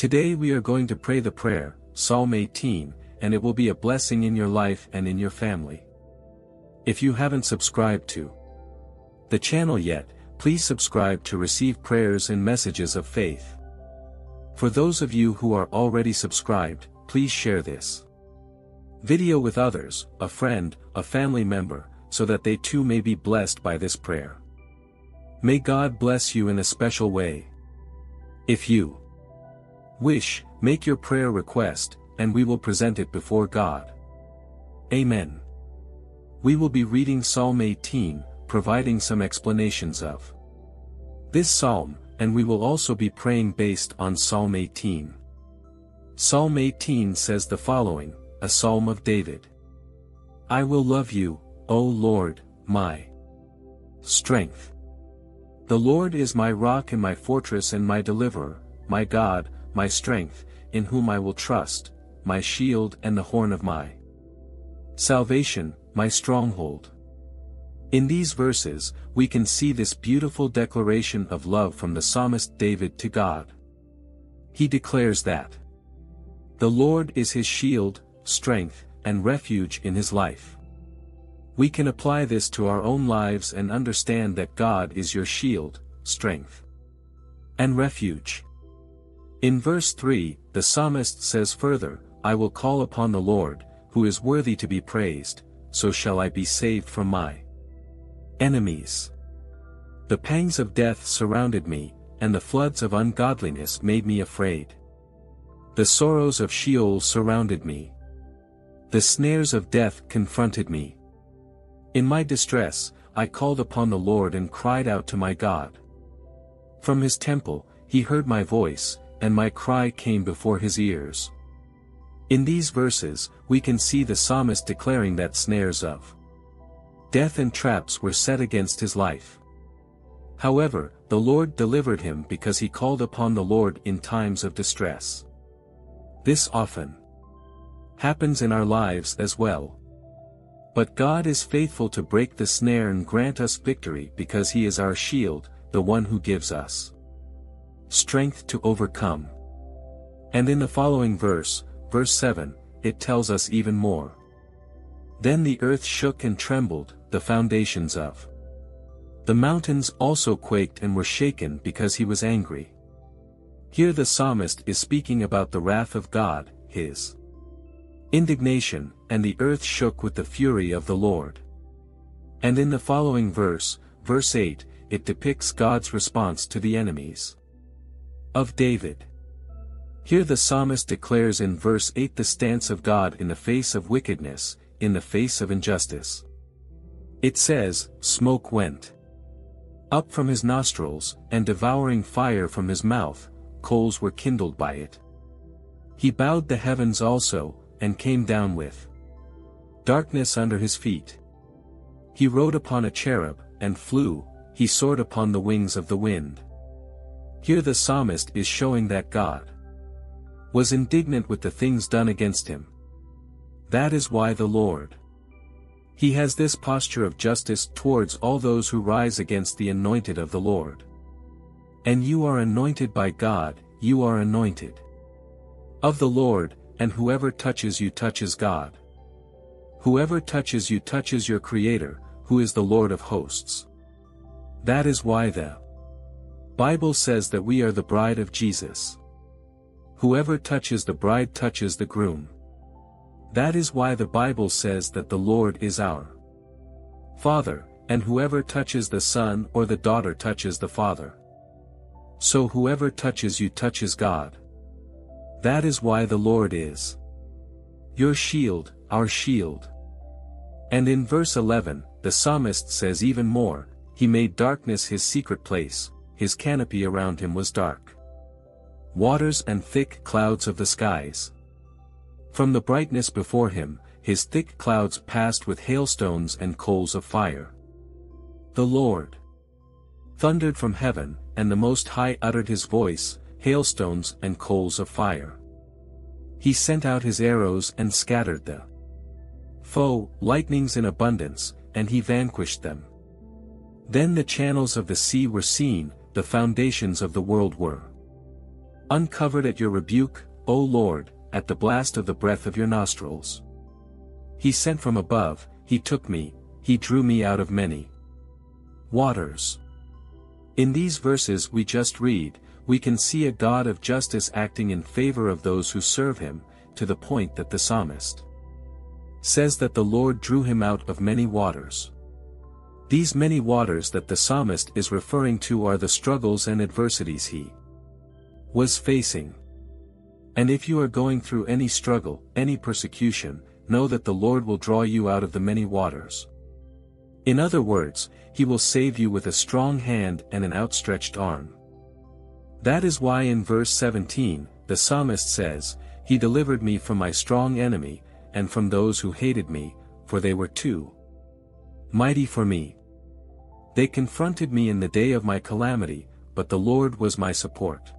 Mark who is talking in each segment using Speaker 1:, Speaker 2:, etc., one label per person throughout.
Speaker 1: Today we are going to pray the prayer, Psalm 18, and it will be a blessing in your life and in your family. If you haven't subscribed to the channel yet, please subscribe to receive prayers and messages of faith. For those of you who are already subscribed, please share this video with others, a friend, a family member, so that they too may be blessed by this prayer. May God bless you in a special way. If you wish, make your prayer request, and we will present it before God. Amen. We will be reading Psalm 18, providing some explanations of this psalm, and we will also be praying based on Psalm 18. Psalm 18 says the following, a psalm of David. I will love you, O Lord, my strength. The Lord is my rock and my fortress and my deliverer, my God, my strength, in whom I will trust, my shield and the horn of my salvation, my stronghold. In these verses, we can see this beautiful declaration of love from the psalmist David to God. He declares that the Lord is his shield, strength, and refuge in his life. We can apply this to our own lives and understand that God is your shield, strength, and refuge. In verse 3, the psalmist says further, I will call upon the Lord, who is worthy to be praised, so shall I be saved from my enemies. The pangs of death surrounded me, and the floods of ungodliness made me afraid. The sorrows of Sheol surrounded me. The snares of death confronted me. In my distress, I called upon the Lord and cried out to my God. From his temple, he heard my voice, and my cry came before his ears. In these verses, we can see the psalmist declaring that snares of death and traps were set against his life. However, the Lord delivered him because he called upon the Lord in times of distress. This often happens in our lives as well. But God is faithful to break the snare and grant us victory because he is our shield, the one who gives us strength to overcome. And in the following verse, verse 7, it tells us even more. Then the earth shook and trembled, the foundations of the mountains also quaked and were shaken because he was angry. Here the psalmist is speaking about the wrath of God, his indignation, and the earth shook with the fury of the Lord. And in the following verse, verse 8, it depicts God's response to the enemies of David. Here the psalmist declares in verse 8 the stance of God in the face of wickedness, in the face of injustice. It says, Smoke went up from his nostrils, and devouring fire from his mouth, coals were kindled by it. He bowed the heavens also, and came down with darkness under his feet. He rode upon a cherub, and flew, he soared upon the wings of the wind. Here the psalmist is showing that God was indignant with the things done against him. That is why the Lord he has this posture of justice towards all those who rise against the anointed of the Lord. And you are anointed by God, you are anointed of the Lord, and whoever touches you touches God. Whoever touches you touches your Creator, who is the Lord of hosts. That is why the Bible says that we are the bride of Jesus. Whoever touches the bride touches the groom. That is why the Bible says that the Lord is our Father, and whoever touches the Son or the daughter touches the Father. So whoever touches you touches God. That is why the Lord is your shield, our shield. And in verse 11, the psalmist says even more, He made darkness his secret place, his canopy around him was dark. Waters and thick clouds of the skies. From the brightness before him, his thick clouds passed with hailstones and coals of fire. The Lord thundered from heaven, and the Most High uttered his voice, hailstones and coals of fire. He sent out his arrows and scattered the foe, lightnings in abundance, and he vanquished them. Then the channels of the sea were seen, the foundations of the world were Uncovered at your rebuke, O Lord, at the blast of the breath of your nostrils. He sent from above, he took me, he drew me out of many waters. In these verses we just read, we can see a God of justice acting in favor of those who serve him, to the point that the psalmist says that the Lord drew him out of many waters. These many waters that the psalmist is referring to are the struggles and adversities he was facing. And if you are going through any struggle, any persecution, know that the Lord will draw you out of the many waters. In other words, he will save you with a strong hand and an outstretched arm. That is why in verse 17, the psalmist says, He delivered me from my strong enemy, and from those who hated me, for they were too mighty for me. They confronted me in the day of my calamity, but the Lord was my support.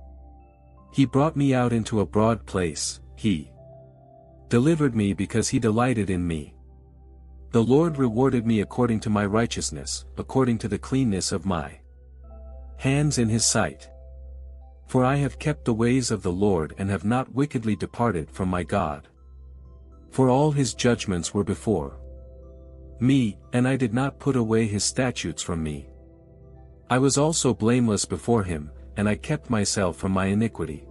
Speaker 1: He brought me out into a broad place, he delivered me because he delighted in me. The Lord rewarded me according to my righteousness, according to the cleanness of my hands in his sight. For I have kept the ways of the Lord and have not wickedly departed from my God. For all his judgments were before me, and I did not put away his statutes from me. I was also blameless before him, and I kept myself from my iniquity.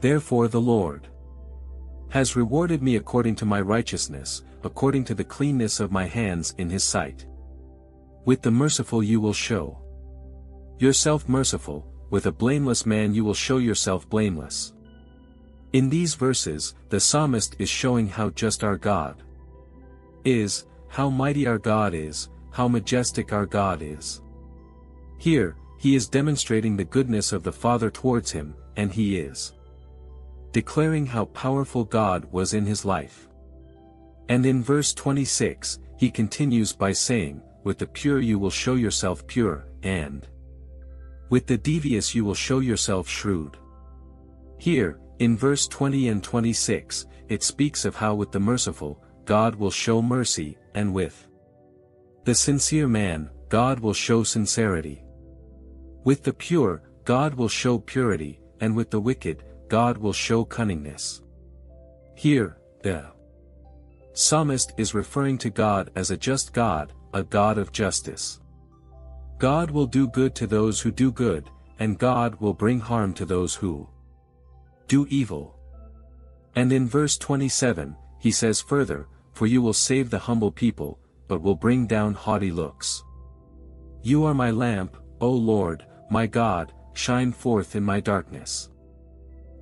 Speaker 1: Therefore the Lord has rewarded me according to my righteousness, according to the cleanness of my hands in his sight. With the merciful you will show yourself merciful, with a blameless man you will show yourself blameless. In these verses, the psalmist is showing how just our God is, how mighty our God is, how majestic our God is. Here, he is demonstrating the goodness of the Father towards him, and he is declaring how powerful God was in his life. And in verse 26, he continues by saying, With the pure you will show yourself pure, and with the devious you will show yourself shrewd. Here, in verse 20 and 26, it speaks of how with the merciful, God will show mercy, and with the sincere man, God will show sincerity. With the pure, God will show purity, and with the wicked, God will show cunningness. Here, the psalmist is referring to God as a just God, a God of justice. God will do good to those who do good, and God will bring harm to those who do evil. And in verse 27, he says further, For you will save the humble people, but will bring down haughty looks. You are my lamp, O Lord, my God, shine forth in my darkness.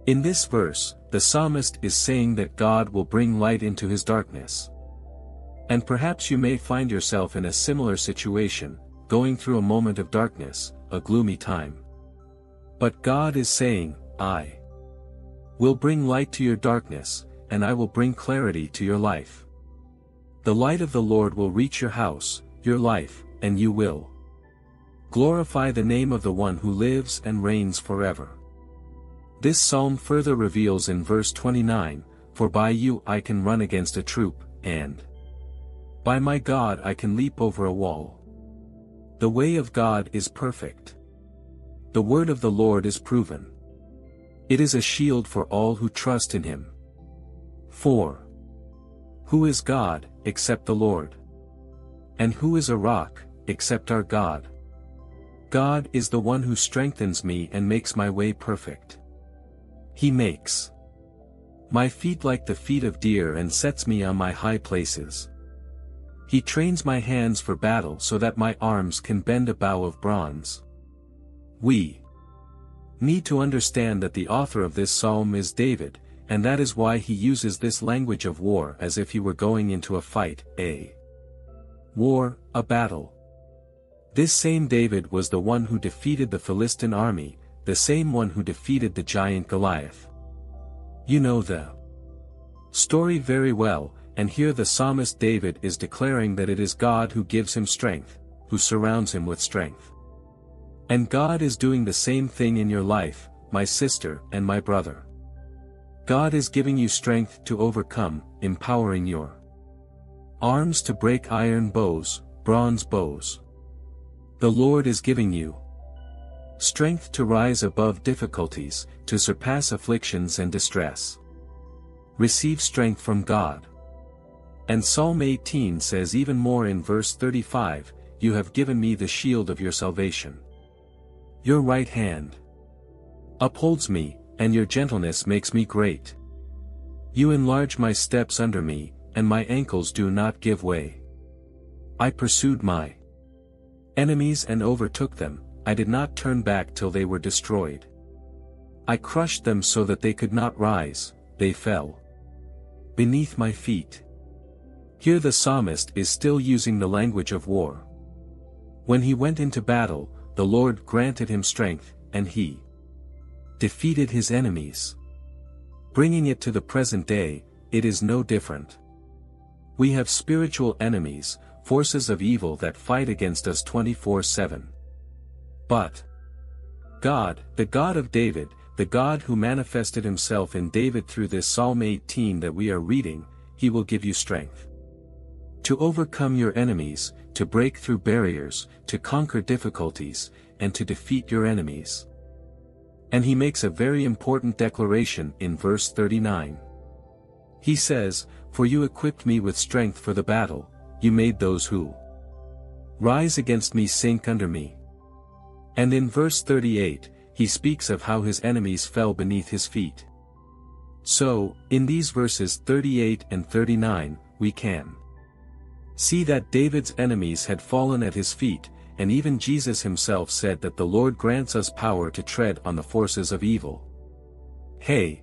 Speaker 1: In this verse, the psalmist is saying that God will bring light into his darkness. And perhaps you may find yourself in a similar situation, going through a moment of darkness, a gloomy time. But God is saying, I will bring light to your darkness, and I will bring clarity to your life. The light of the Lord will reach your house, your life, and you will glorify the name of the one who lives and reigns forever. This psalm further reveals in verse 29, For by you I can run against a troop, and by my God I can leap over a wall. The way of God is perfect. The word of the Lord is proven. It is a shield for all who trust in him. 4. Who is God, except the Lord? And who is a rock, except our God? God is the one who strengthens me and makes my way perfect. He makes my feet like the feet of deer and sets me on my high places. He trains my hands for battle so that my arms can bend a bow of bronze. We need to understand that the author of this psalm is David, and that is why he uses this language of war as if he were going into a fight, a war, a battle. This same David was the one who defeated the Philistine army, the same one who defeated the giant Goliath. You know the story very well, and here the psalmist David is declaring that it is God who gives him strength, who surrounds him with strength. And God is doing the same thing in your life, my sister and my brother. God is giving you strength to overcome, empowering your arms to break iron bows, bronze bows. The Lord is giving you Strength to rise above difficulties, to surpass afflictions and distress. Receive strength from God. And Psalm 18 says even more in verse 35, You have given me the shield of your salvation. Your right hand upholds me, and your gentleness makes me great. You enlarge my steps under me, and my ankles do not give way. I pursued my enemies and overtook them, I did not turn back till they were destroyed. I crushed them so that they could not rise, they fell. Beneath my feet. Here the psalmist is still using the language of war. When he went into battle, the Lord granted him strength, and he defeated his enemies. Bringing it to the present day, it is no different. We have spiritual enemies, forces of evil that fight against us 24-7. But God, the God of David, the God who manifested himself in David through this Psalm 18 that we are reading, he will give you strength. To overcome your enemies, to break through barriers, to conquer difficulties, and to defeat your enemies. And he makes a very important declaration in verse 39. He says, For you equipped me with strength for the battle, you made those who rise against me sink under me. And in verse 38, he speaks of how his enemies fell beneath his feet. So, in these verses 38 and 39, we can see that David's enemies had fallen at his feet, and even Jesus himself said that the Lord grants us power to tread on the forces of evil. Hey!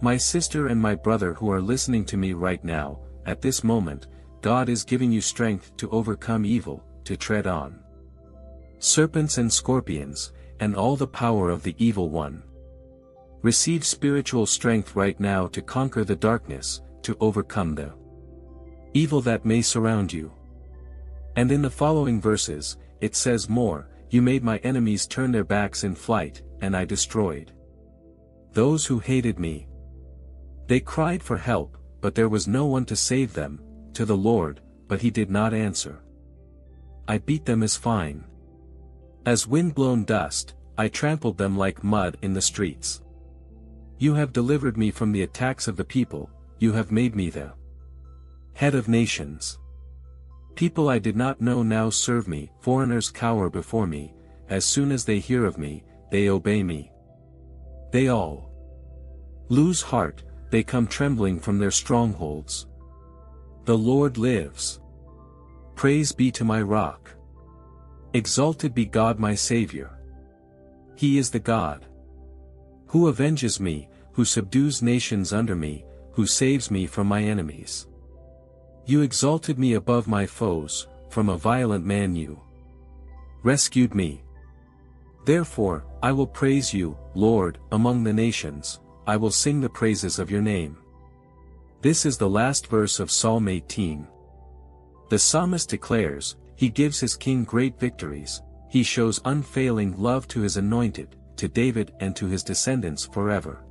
Speaker 1: My sister and my brother who are listening to me right now, at this moment, God is giving you strength to overcome evil, to tread on serpents and scorpions, and all the power of the evil one. Receive spiritual strength right now to conquer the darkness, to overcome the evil that may surround you. And in the following verses, it says more, You made my enemies turn their backs in flight, and I destroyed those who hated me. They cried for help, but there was no one to save them, to the Lord, but he did not answer. I beat them as fine. As wind-blown dust, I trampled them like mud in the streets. You have delivered me from the attacks of the people, you have made me the head of nations. People I did not know now serve me, foreigners cower before me, as soon as they hear of me, they obey me. They all lose heart, they come trembling from their strongholds. The Lord lives. Praise be to my rock. Exalted be God my Saviour. He is the God who avenges me, who subdues nations under me, who saves me from my enemies. You exalted me above my foes, from a violent man you rescued me. Therefore, I will praise you, Lord, among the nations, I will sing the praises of your name. This is the last verse of Psalm 18. The psalmist declares, he gives his king great victories, he shows unfailing love to his anointed, to David and to his descendants forever.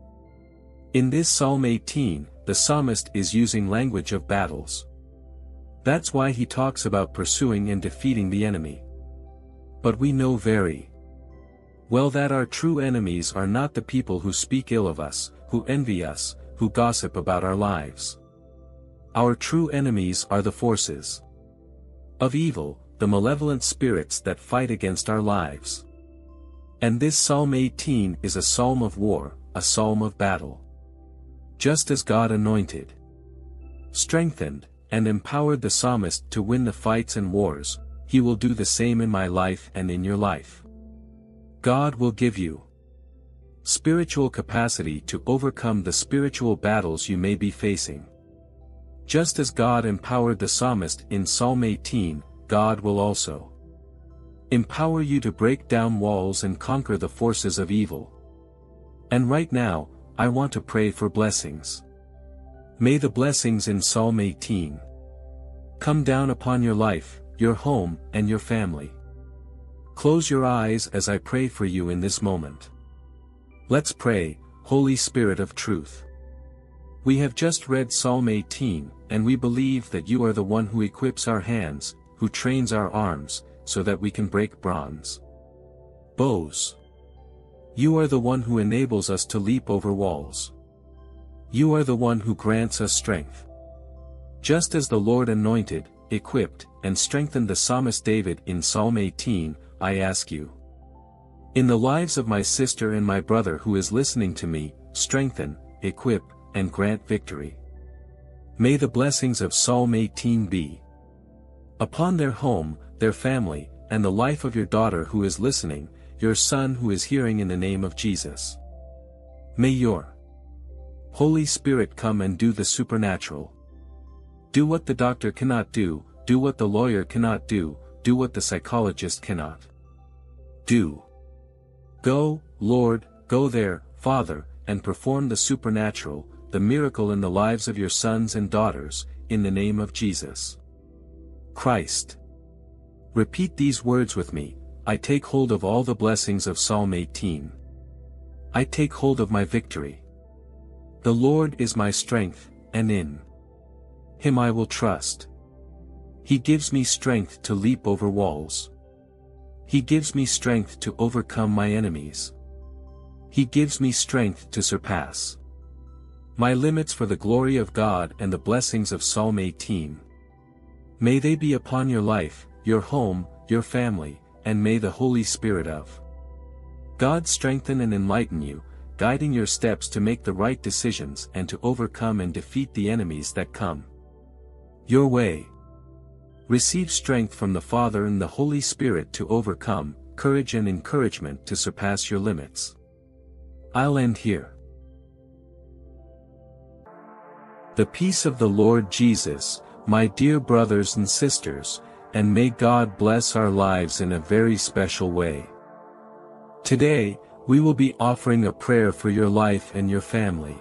Speaker 1: In this Psalm 18, the psalmist is using language of battles. That's why he talks about pursuing and defeating the enemy. But we know very well that our true enemies are not the people who speak ill of us, who envy us, who gossip about our lives. Our true enemies are the forces of evil, the malevolent spirits that fight against our lives. And this Psalm 18 is a psalm of war, a psalm of battle. Just as God anointed, strengthened, and empowered the psalmist to win the fights and wars, he will do the same in my life and in your life. God will give you spiritual capacity to overcome the spiritual battles you may be facing. Just as God empowered the psalmist in Psalm 18, God will also empower you to break down walls and conquer the forces of evil. And right now, I want to pray for blessings. May the blessings in Psalm 18 come down upon your life, your home, and your family. Close your eyes as I pray for you in this moment. Let's pray, Holy Spirit of Truth. We have just read Psalm 18, and we believe that you are the one who equips our hands, who trains our arms, so that we can break bronze. bows. You are the one who enables us to leap over walls. You are the one who grants us strength. Just as the Lord anointed, equipped, and strengthened the psalmist David in Psalm 18, I ask you. In the lives of my sister and my brother who is listening to me, strengthen, equip, and grant victory. May the blessings of Psalm 18 be upon their home, their family, and the life of your daughter who is listening, your son who is hearing in the name of Jesus. May your Holy Spirit come and do the supernatural. Do what the doctor cannot do, do what the lawyer cannot do, do what the psychologist cannot do. Go, Lord, go there, Father, and perform the supernatural, the miracle in the lives of your sons and daughters, in the name of Jesus Christ. Repeat these words with me, I take hold of all the blessings of Psalm 18. I take hold of my victory. The Lord is my strength, and in Him I will trust. He gives me strength to leap over walls. He gives me strength to overcome my enemies. He gives me strength to surpass my limits for the glory of God and the blessings of Psalm 18. May they be upon your life, your home, your family, and may the Holy Spirit of God strengthen and enlighten you, guiding your steps to make the right decisions and to overcome and defeat the enemies that come your way. Receive strength from the Father and the Holy Spirit to overcome, courage and encouragement to surpass your limits. I'll end here. The peace of the Lord Jesus, my dear brothers and sisters, and may God bless our lives in a very special way. Today, we will be offering a prayer for your life and your family.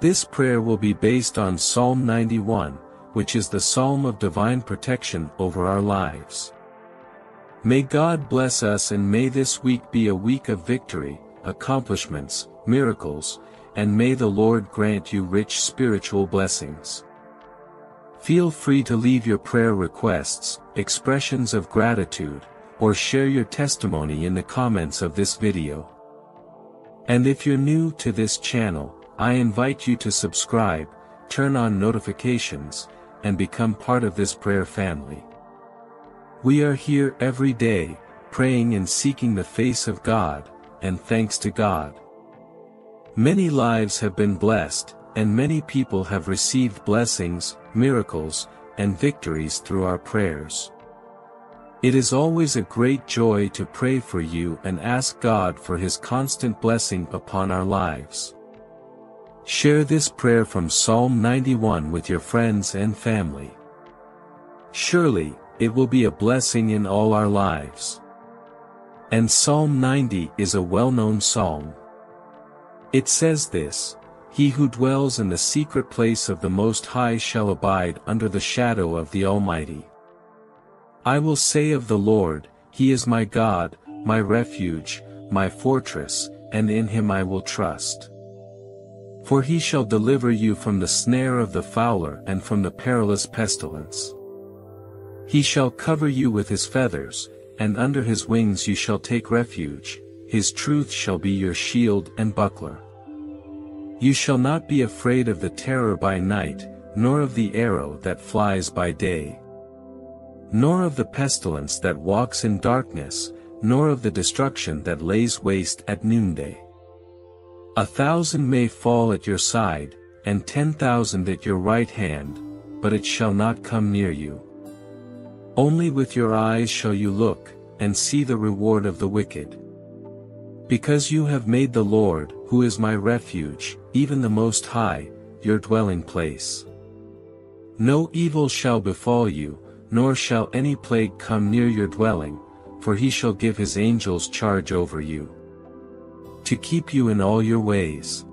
Speaker 1: This prayer will be based on Psalm 91, which is the psalm of divine protection over our lives. May God bless us and may this week be a week of victory, accomplishments, miracles, and may the Lord grant you rich spiritual blessings. Feel free to leave your prayer requests, expressions of gratitude, or share your testimony in the comments of this video. And if you're new to this channel, I invite you to subscribe, turn on notifications, and become part of this prayer family. We are here every day, praying and seeking the face of God, and thanks to God. Many lives have been blessed, and many people have received blessings, miracles, and victories through our prayers. It is always a great joy to pray for you and ask God for His constant blessing upon our lives. Share this prayer from Psalm 91 with your friends and family. Surely, it will be a blessing in all our lives. And Psalm 90 is a well-known psalm. It says this, He who dwells in the secret place of the Most High shall abide under the shadow of the Almighty. I will say of the Lord, He is my God, my refuge, my fortress, and in Him I will trust. For He shall deliver you from the snare of the fowler and from the perilous pestilence. He shall cover you with His feathers, and under His wings you shall take refuge, his truth shall be your shield and buckler. You shall not be afraid of the terror by night, nor of the arrow that flies by day. Nor of the pestilence that walks in darkness, nor of the destruction that lays waste at noonday. A thousand may fall at your side, and ten thousand at your right hand, but it shall not come near you. Only with your eyes shall you look, and see the reward of the wicked. Because you have made the Lord, who is my refuge, even the Most High, your dwelling place. No evil shall befall you, nor shall any plague come near your dwelling, for he shall give his angels charge over you. To keep you in all your ways.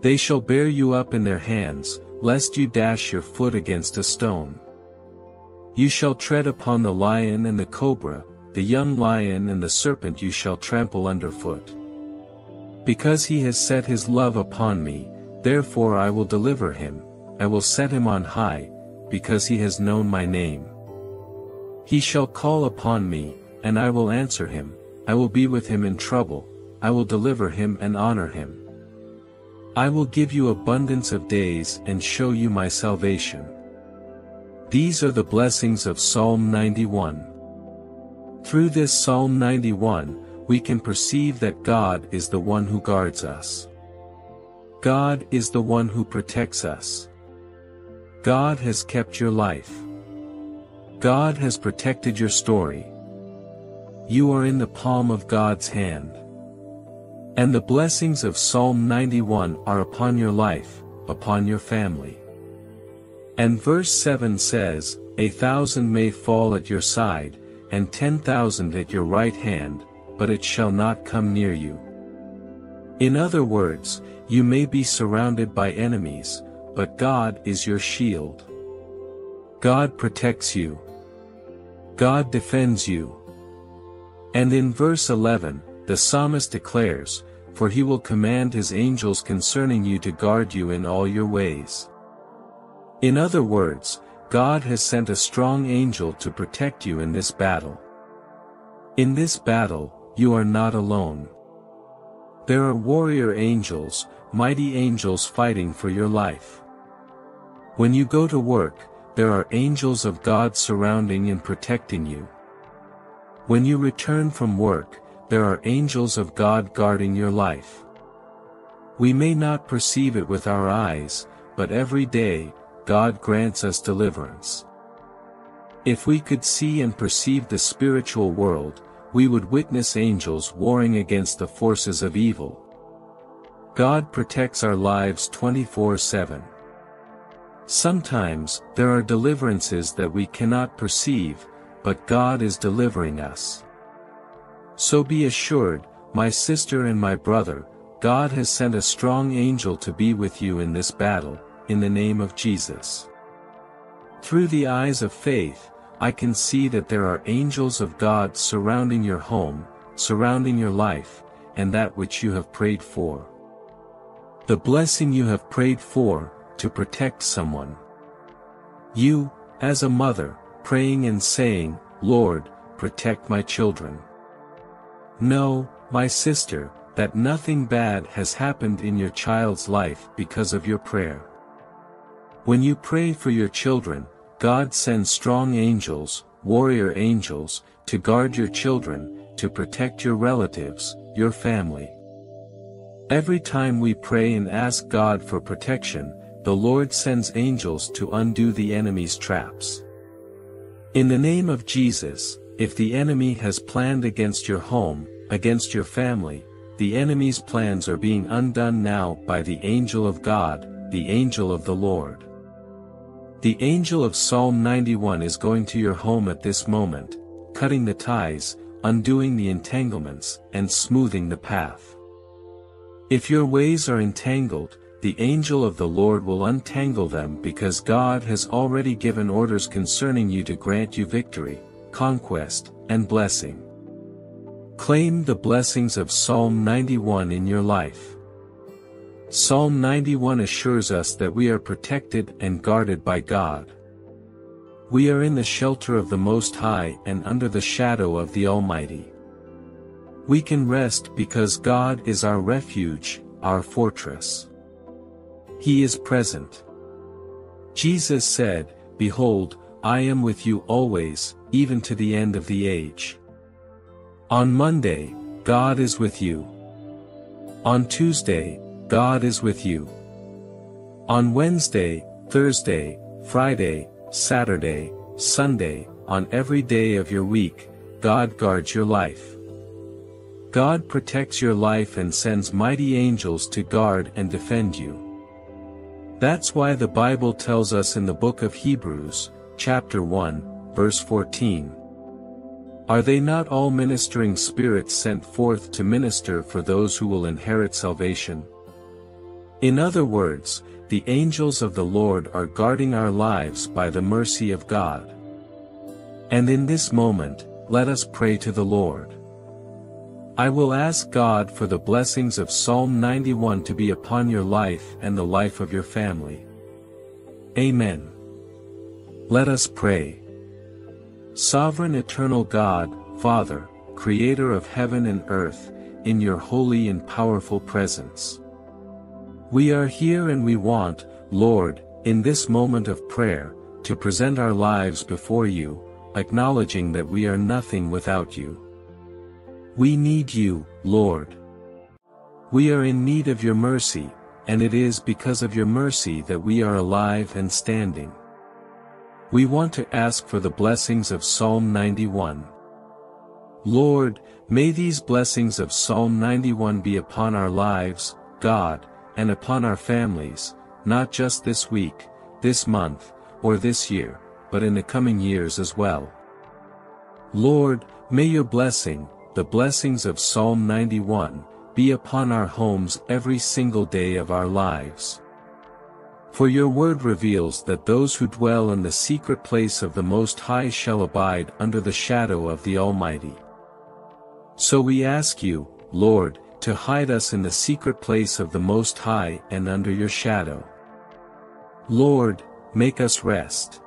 Speaker 1: They shall bear you up in their hands, lest you dash your foot against a stone. You shall tread upon the lion and the cobra, the young lion and the serpent you shall trample underfoot. Because he has set his love upon me, therefore I will deliver him, I will set him on high, because he has known my name. He shall call upon me, and I will answer him, I will be with him in trouble, I will deliver him and honor him. I will give you abundance of days and show you my salvation. These are the blessings of Psalm 91. Through this Psalm 91, we can perceive that God is the one who guards us. God is the one who protects us. God has kept your life. God has protected your story. You are in the palm of God's hand. And the blessings of Psalm 91 are upon your life, upon your family. And verse 7 says, A thousand may fall at your side, and ten thousand at your right hand, but it shall not come near you. In other words, you may be surrounded by enemies, but God is your shield. God protects you. God defends you. And in verse 11, the psalmist declares, For he will command his angels concerning you to guard you in all your ways. In other words, God has sent a strong angel to protect you in this battle. In this battle, you are not alone. There are warrior angels, mighty angels fighting for your life. When you go to work, there are angels of God surrounding and protecting you. When you return from work, there are angels of God guarding your life. We may not perceive it with our eyes, but every day, God grants us deliverance. If we could see and perceive the spiritual world, we would witness angels warring against the forces of evil. God protects our lives 24-7. Sometimes, there are deliverances that we cannot perceive, but God is delivering us. So be assured, my sister and my brother, God has sent a strong angel to be with you in this battle, in the name of Jesus. Through the eyes of faith, I can see that there are angels of God surrounding your home, surrounding your life, and that which you have prayed for. The blessing you have prayed for, to protect someone. You, as a mother, praying and saying, Lord, protect my children. Know, my sister, that nothing bad has happened in your child's life because of your prayer. When you pray for your children, God sends strong angels, warrior angels, to guard your children, to protect your relatives, your family. Every time we pray and ask God for protection, the Lord sends angels to undo the enemy's traps. In the name of Jesus, if the enemy has planned against your home, against your family, the enemy's plans are being undone now by the angel of God, the angel of the Lord. The angel of Psalm 91 is going to your home at this moment, cutting the ties, undoing the entanglements, and smoothing the path. If your ways are entangled, the angel of the Lord will untangle them because God has already given orders concerning you to grant you victory, conquest, and blessing. Claim the blessings of Psalm 91 in your life. Psalm 91 assures us that we are protected and guarded by God. We are in the shelter of the Most High and under the shadow of the Almighty. We can rest because God is our refuge, our fortress. He is present. Jesus said, Behold, I am with you always, even to the end of the age. On Monday, God is with you. On Tuesday, God is with you. On Wednesday, Thursday, Friday, Saturday, Sunday, on every day of your week, God guards your life. God protects your life and sends mighty angels to guard and defend you. That's why the Bible tells us in the book of Hebrews, chapter 1, verse 14. Are they not all ministering spirits sent forth to minister for those who will inherit salvation? In other words, the angels of the Lord are guarding our lives by the mercy of God. And in this moment, let us pray to the Lord. I will ask God for the blessings of Psalm 91 to be upon your life and the life of your family. Amen. Let us pray. Sovereign eternal God, Father, creator of heaven and earth, in your holy and powerful presence. We are here and we want, Lord, in this moment of prayer, to present our lives before you, acknowledging that we are nothing without you. We need you, Lord. We are in need of your mercy, and it is because of your mercy that we are alive and standing. We want to ask for the blessings of Psalm 91. Lord, may these blessings of Psalm 91 be upon our lives, God, and upon our families, not just this week, this month, or this year, but in the coming years as well. Lord, may your blessing, the blessings of Psalm 91, be upon our homes every single day of our lives. For your word reveals that those who dwell in the secret place of the Most High shall abide under the shadow of the Almighty. So we ask you, Lord, to hide us in the secret place of the Most High and under your shadow. Lord, make us rest.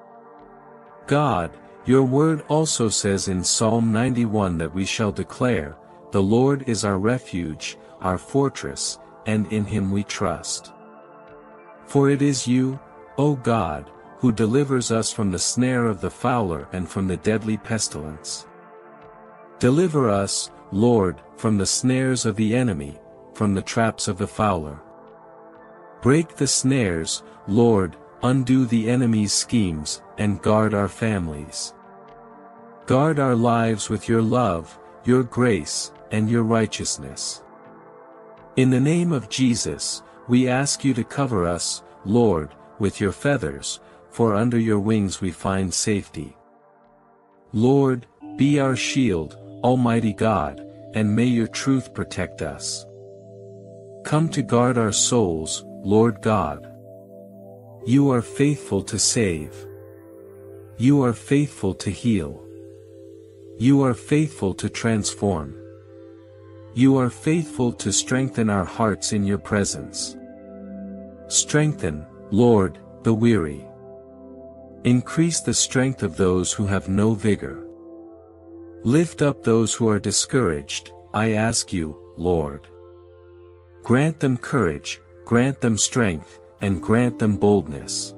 Speaker 1: God, your word also says in Psalm 91 that we shall declare, The Lord is our refuge, our fortress, and in him we trust. For it is you, O God, who delivers us from the snare of the fowler and from the deadly pestilence. Deliver us, Lord, from the snares of the enemy, from the traps of the fowler. Break the snares, Lord, undo the enemy's schemes, and guard our families. Guard our lives with your love, your grace, and your righteousness. In the name of Jesus, we ask you to cover us, Lord, with your feathers, for under your wings we find safety. Lord, be our shield, Almighty God, and may your truth protect us. Come to guard our souls, Lord God. You are faithful to save. You are faithful to heal. You are faithful to transform. You are faithful to strengthen our hearts in your presence. Strengthen, Lord, the weary. Increase the strength of those who have no vigor. Lift up those who are discouraged, I ask you, Lord. Grant them courage, grant them strength, and grant them boldness.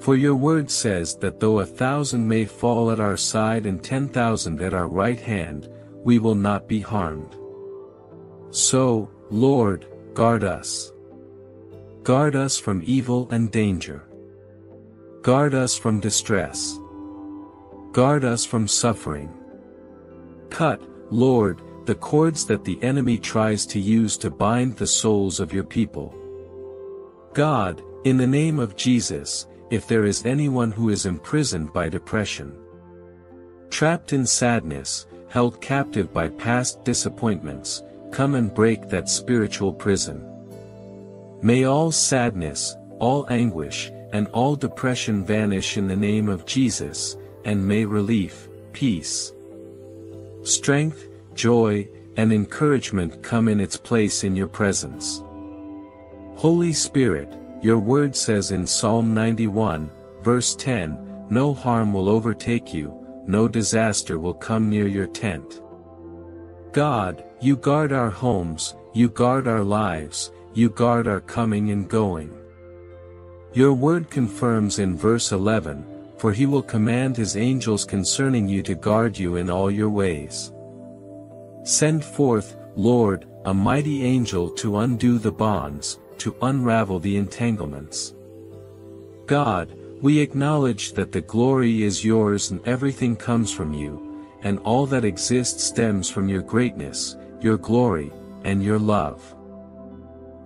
Speaker 1: For your word says that though a thousand may fall at our side and ten thousand at our right hand, we will not be harmed. So, Lord, guard us. Guard us from evil and danger. Guard us from distress. Guard us from suffering. Cut, Lord, the cords that the enemy tries to use to bind the souls of your people. God, in the name of Jesus, if there is anyone who is imprisoned by depression, trapped in sadness, held captive by past disappointments, come and break that spiritual prison. May all sadness, all anguish, and all depression vanish in the name of Jesus, and may relief, peace, strength, joy, and encouragement come in its place in your presence. Holy Spirit, your word says in Psalm 91, verse 10, No harm will overtake you, no disaster will come near your tent. God, you guard our homes, you guard our lives, you guard our coming and going. Your word confirms in verse 11, For he will command his angels concerning you to guard you in all your ways. Send forth, Lord, a mighty angel to undo the bonds, to unravel the entanglements. God, we acknowledge that the glory is yours and everything comes from you, and all that exists stems from your greatness, your glory, and your love.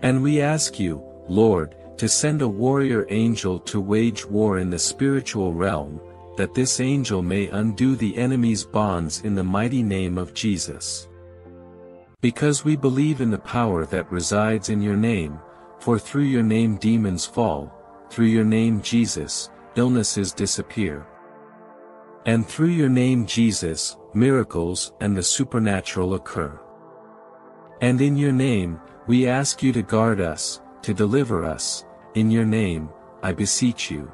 Speaker 1: And we ask you, Lord, to send a warrior angel to wage war in the spiritual realm, that this angel may undo the enemy's bonds in the mighty name of Jesus. Because we believe in the power that resides in your name, for through your name demons fall, through your name Jesus, illnesses disappear. And through your name Jesus, miracles and the supernatural occur. And in your name, we ask you to guard us, to deliver us, in your name, I beseech you.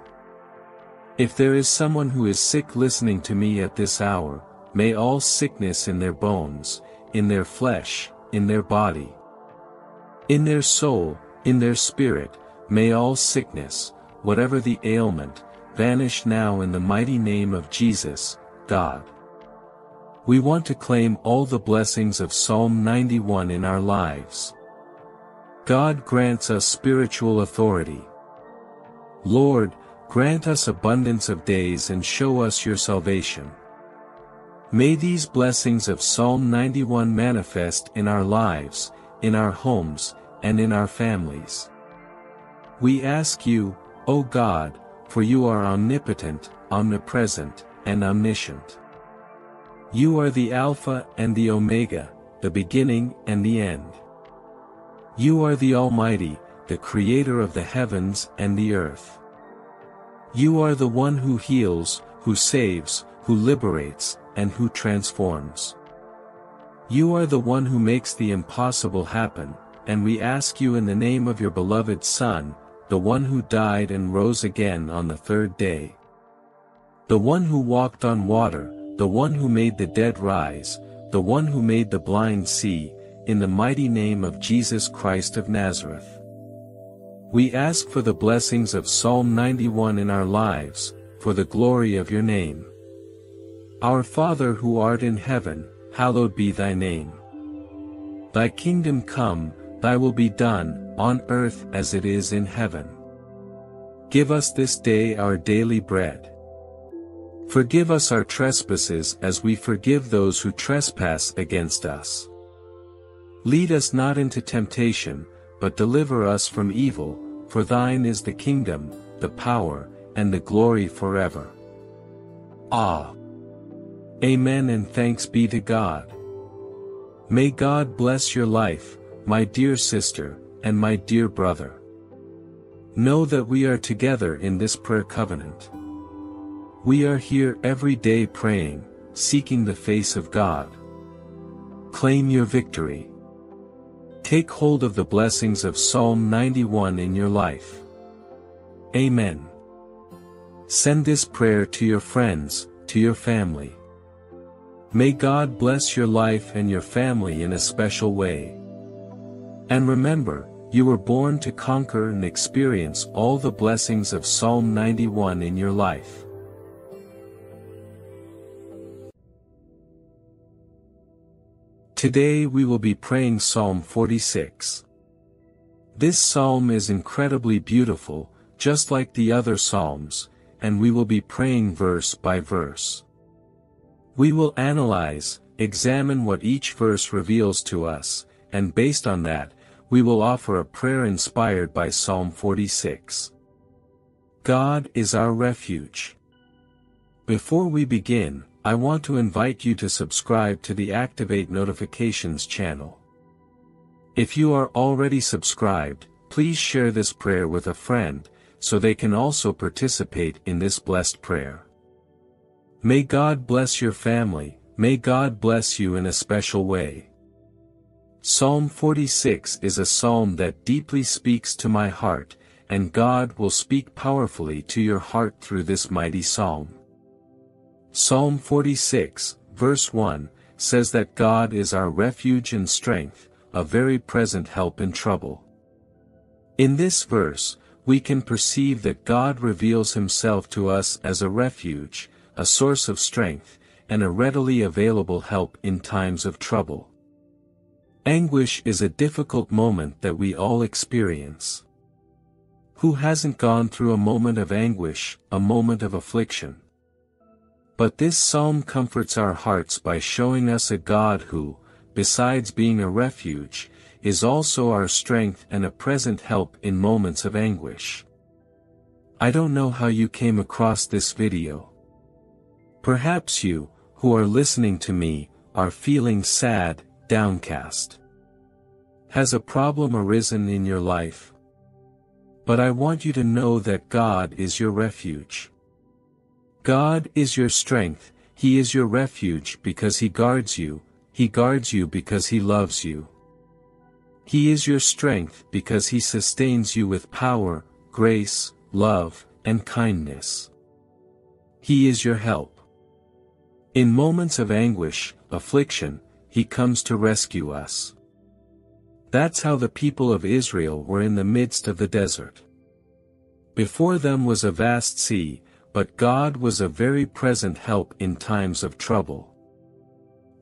Speaker 1: If there is someone who is sick listening to me at this hour, may all sickness in their bones, in their flesh, in their body, in their soul, in their spirit, may all sickness, whatever the ailment, vanish now in the mighty name of Jesus, God. We want to claim all the blessings of Psalm 91 in our lives. God grants us spiritual authority. Lord, grant us abundance of days and show us your salvation. May these blessings of Psalm 91 manifest in our lives, in our homes, and in our families. We ask you, O God, for you are omnipotent, omnipresent, and omniscient. You are the Alpha and the Omega, the beginning and the end. You are the Almighty, the Creator of the heavens and the earth. You are the one who heals, who saves, who liberates, and who transforms. You are the one who makes the impossible happen, and we ask you in the name of your beloved Son, the one who died and rose again on the third day. The one who walked on water, the one who made the dead rise, the one who made the blind see, in the mighty name of Jesus Christ of Nazareth. We ask for the blessings of Psalm 91 in our lives, for the glory of your name. Our Father who art in heaven, hallowed be thy name. Thy kingdom come, Thy will be done, on earth as it is in heaven. Give us this day our daily bread. Forgive us our trespasses as we forgive those who trespass against us. Lead us not into temptation, but deliver us from evil, for thine is the kingdom, the power, and the glory forever. Ah! Amen and thanks be to God. May God bless your life, my dear sister, and my dear brother. Know that we are together in this prayer covenant. We are here every day praying, seeking the face of God. Claim your victory. Take hold of the blessings of Psalm 91 in your life. Amen. Send this prayer to your friends, to your family. May God bless your life and your family in a special way. And remember, you were born to conquer and experience all the blessings of Psalm 91 in your life. Today we will be praying Psalm 46. This psalm is incredibly beautiful, just like the other psalms, and we will be praying verse by verse. We will analyze, examine what each verse reveals to us, and based on that, we will offer a prayer inspired by Psalm 46. God is our refuge. Before we begin, I want to invite you to subscribe to the Activate Notifications channel. If you are already subscribed, please share this prayer with a friend, so they can also participate in this blessed prayer. May God bless your family, may God bless you in a special way. Psalm 46 is a psalm that deeply speaks to my heart, and God will speak powerfully to your heart through this mighty psalm. Psalm 46, verse 1, says that God is our refuge and strength, a very present help in trouble. In this verse, we can perceive that God reveals himself to us as a refuge, a source of strength, and a readily available help in times of trouble. Anguish is a difficult moment that we all experience. Who hasn't gone through a moment of anguish, a moment of affliction? But this psalm comforts our hearts by showing us a God who, besides being a refuge, is also our strength and a present help in moments of anguish. I don't know how you came across this video. Perhaps you, who are listening to me, are feeling sad, downcast. Has a problem arisen in your life? But I want you to know that God is your refuge. God is your strength, He is your refuge because He guards you, He guards you because He loves you. He is your strength because He sustains you with power, grace, love, and kindness. He is your help. In moments of anguish, affliction, he comes to rescue us. That's how the people of Israel were in the midst of the desert. Before them was a vast sea, but God was a very present help in times of trouble.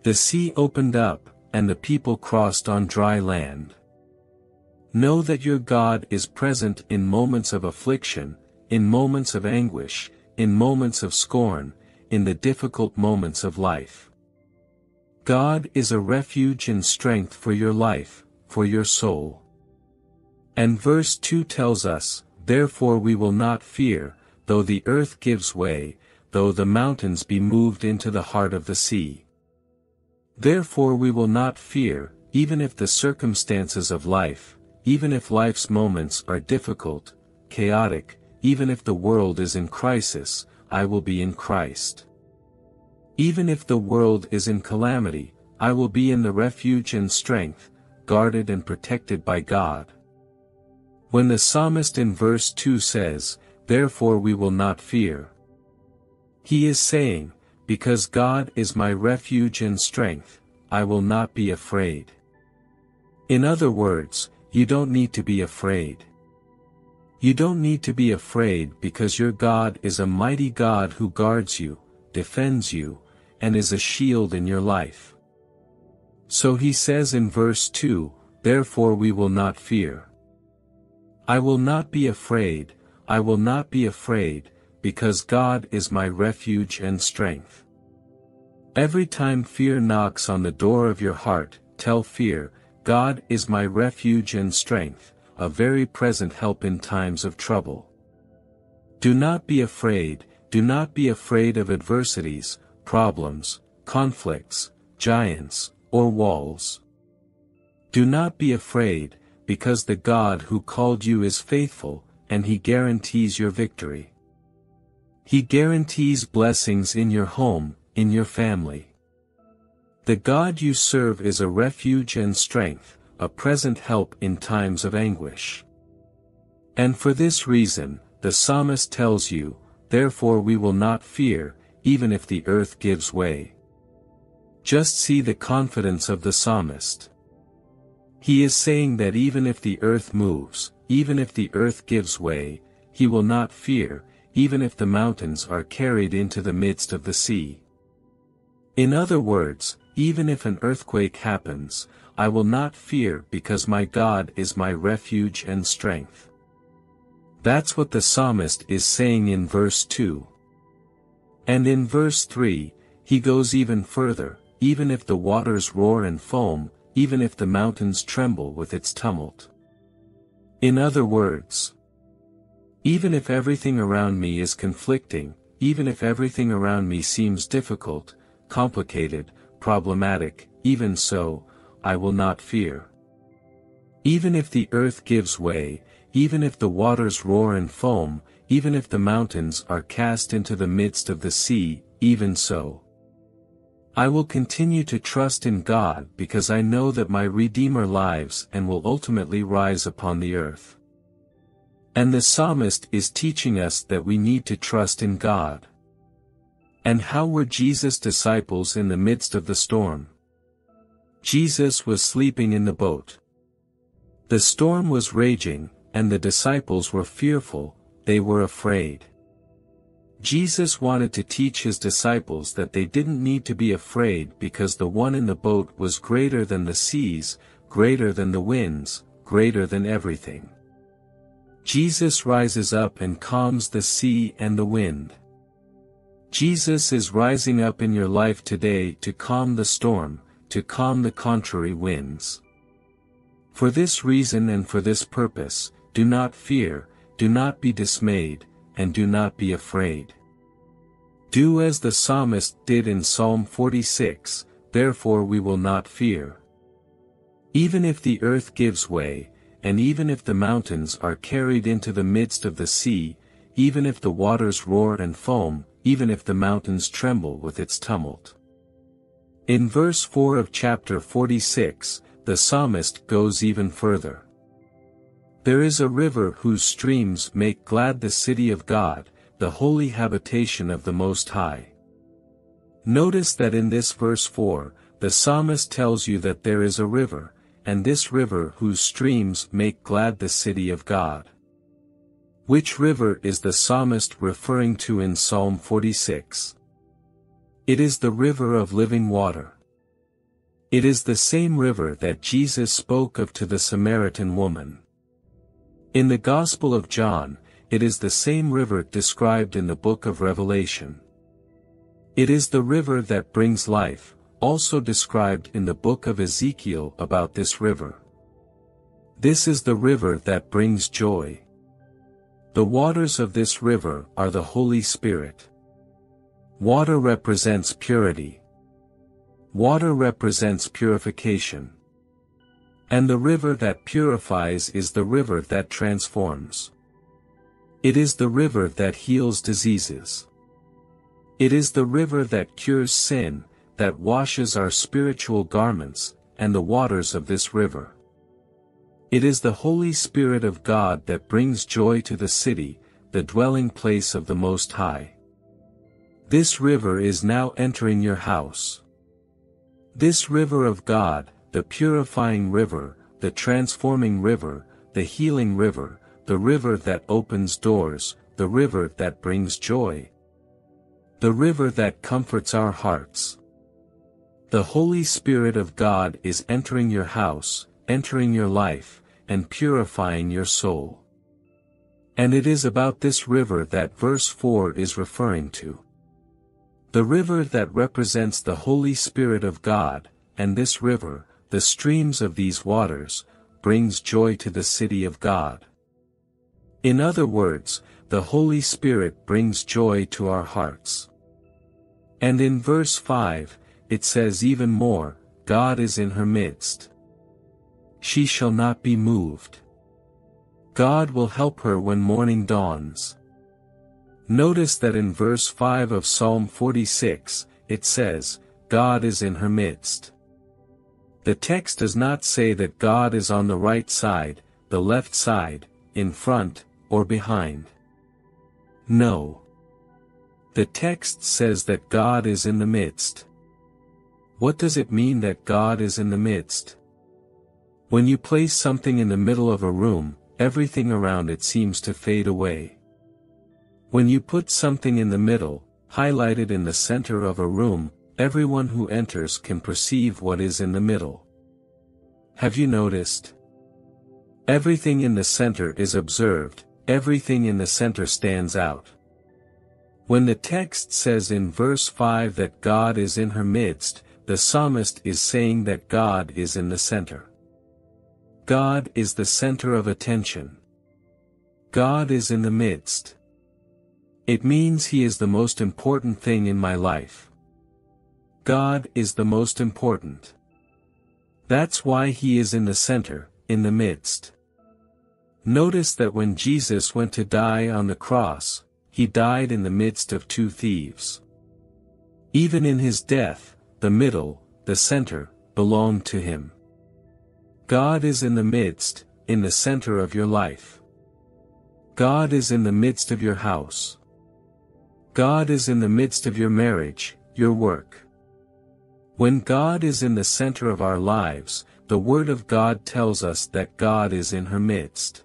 Speaker 1: The sea opened up, and the people crossed on dry land. Know that your God is present in moments of affliction, in moments of anguish, in moments of scorn, in the difficult moments of life. God is a refuge and strength for your life, for your soul. And verse 2 tells us, Therefore we will not fear, though the earth gives way, though the mountains be moved into the heart of the sea. Therefore we will not fear, even if the circumstances of life, even if life's moments are difficult, chaotic, even if the world is in crisis, I will be in Christ. Even if the world is in calamity, I will be in the refuge and strength, guarded and protected by God. When the psalmist in verse 2 says, Therefore we will not fear. He is saying, Because God is my refuge and strength, I will not be afraid. In other words, you don't need to be afraid. You don't need to be afraid because your God is a mighty God who guards you, defends you, and is a shield in your life. So he says in verse 2, Therefore we will not fear. I will not be afraid, I will not be afraid, because God is my refuge and strength. Every time fear knocks on the door of your heart, tell fear, God is my refuge and strength, a very present help in times of trouble. Do not be afraid, do not be afraid of adversities, problems, conflicts, giants, or walls. Do not be afraid, because the God who called you is faithful, and he guarantees your victory. He guarantees blessings in your home, in your family. The God you serve is a refuge and strength, a present help in times of anguish. And for this reason, the psalmist tells you, Therefore we will not fear, even if the earth gives way. Just see the confidence of the psalmist. He is saying that even if the earth moves, even if the earth gives way, he will not fear, even if the mountains are carried into the midst of the sea. In other words, even if an earthquake happens, I will not fear because my God is my refuge and strength. That's what the psalmist is saying in verse 2. And in verse 3, he goes even further, even if the waters roar and foam, even if the mountains tremble with its tumult. In other words, even if everything around me is conflicting, even if everything around me seems difficult, complicated, problematic, even so, I will not fear. Even if the earth gives way, even if the waters roar and foam, even if the mountains are cast into the midst of the sea, even so. I will continue to trust in God because I know that my Redeemer lives and will ultimately rise upon the earth. And the psalmist is teaching us that we need to trust in God. And how were Jesus' disciples in the midst of the storm? Jesus was sleeping in the boat. The storm was raging, and the disciples were fearful, they were afraid. Jesus wanted to teach his disciples that they didn't need to be afraid because the one in the boat was greater than the seas, greater than the winds, greater than everything. Jesus rises up and calms the sea and the wind. Jesus is rising up in your life today to calm the storm, to calm the contrary winds. For this reason and for this purpose, do not fear, do not be dismayed, and do not be afraid. Do as the psalmist did in Psalm 46, therefore we will not fear. Even if the earth gives way, and even if the mountains are carried into the midst of the sea, even if the waters roar and foam, even if the mountains tremble with its tumult. In verse 4 of chapter 46, the psalmist goes even further. There is a river whose streams make glad the city of God, the holy habitation of the Most High. Notice that in this verse 4, the psalmist tells you that there is a river, and this river whose streams make glad the city of God. Which river is the psalmist referring to in Psalm 46? It is the river of living water. It is the same river that Jesus spoke of to the Samaritan woman. In the Gospel of John, it is the same river described in the book of Revelation. It is the river that brings life, also described in the book of Ezekiel about this river. This is the river that brings joy. The waters of this river are the Holy Spirit. Water represents purity. Water represents purification. And the river that purifies is the river that transforms. It is the river that heals diseases. It is the river that cures sin, that washes our spiritual garments, and the waters of this river. It is the Holy Spirit of God that brings joy to the city, the dwelling place of the Most High. This river is now entering your house. This river of God, the purifying river, the transforming river, the healing river, the river that opens doors, the river that brings joy. The river that comforts our hearts. The Holy Spirit of God is entering your house, entering your life, and purifying your soul. And it is about this river that verse 4 is referring to. The river that represents the Holy Spirit of God, and this river, the streams of these waters, brings joy to the city of God. In other words, the Holy Spirit brings joy to our hearts. And in verse 5, it says even more, God is in her midst. She shall not be moved. God will help her when morning dawns. Notice that in verse 5 of Psalm 46, it says, God is in her midst. The text does not say that God is on the right side, the left side, in front, or behind. No. The text says that God is in the midst. What does it mean that God is in the midst? When you place something in the middle of a room, everything around it seems to fade away. When you put something in the middle, highlighted in the center of a room, everyone who enters can perceive what is in the middle. Have you noticed? Everything in the center is observed, everything in the center stands out. When the text says in verse 5 that God is in her midst, the psalmist is saying that God is in the center. God is the center of attention. God is in the midst. It means He is the most important thing in my life. God is the most important. That's why He is in the center, in the midst. Notice that when Jesus went to die on the cross, He died in the midst of two thieves. Even in His death, the middle, the center, belonged to Him. God is in the midst, in the center of your life. God is in the midst of your house. God is in the midst of your marriage, your work. When God is in the center of our lives, the Word of God tells us that God is in her midst.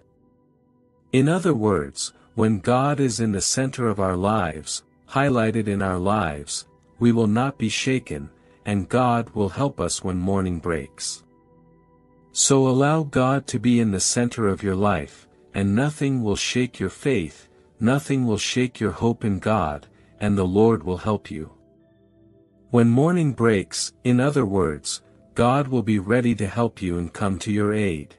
Speaker 1: In other words, when God is in the center of our lives, highlighted in our lives, we will not be shaken, and God will help us when morning breaks. So allow God to be in the center of your life, and nothing will shake your faith, nothing will shake your hope in God, and the Lord will help you. When morning breaks, in other words, God will be ready to help you and come to your aid.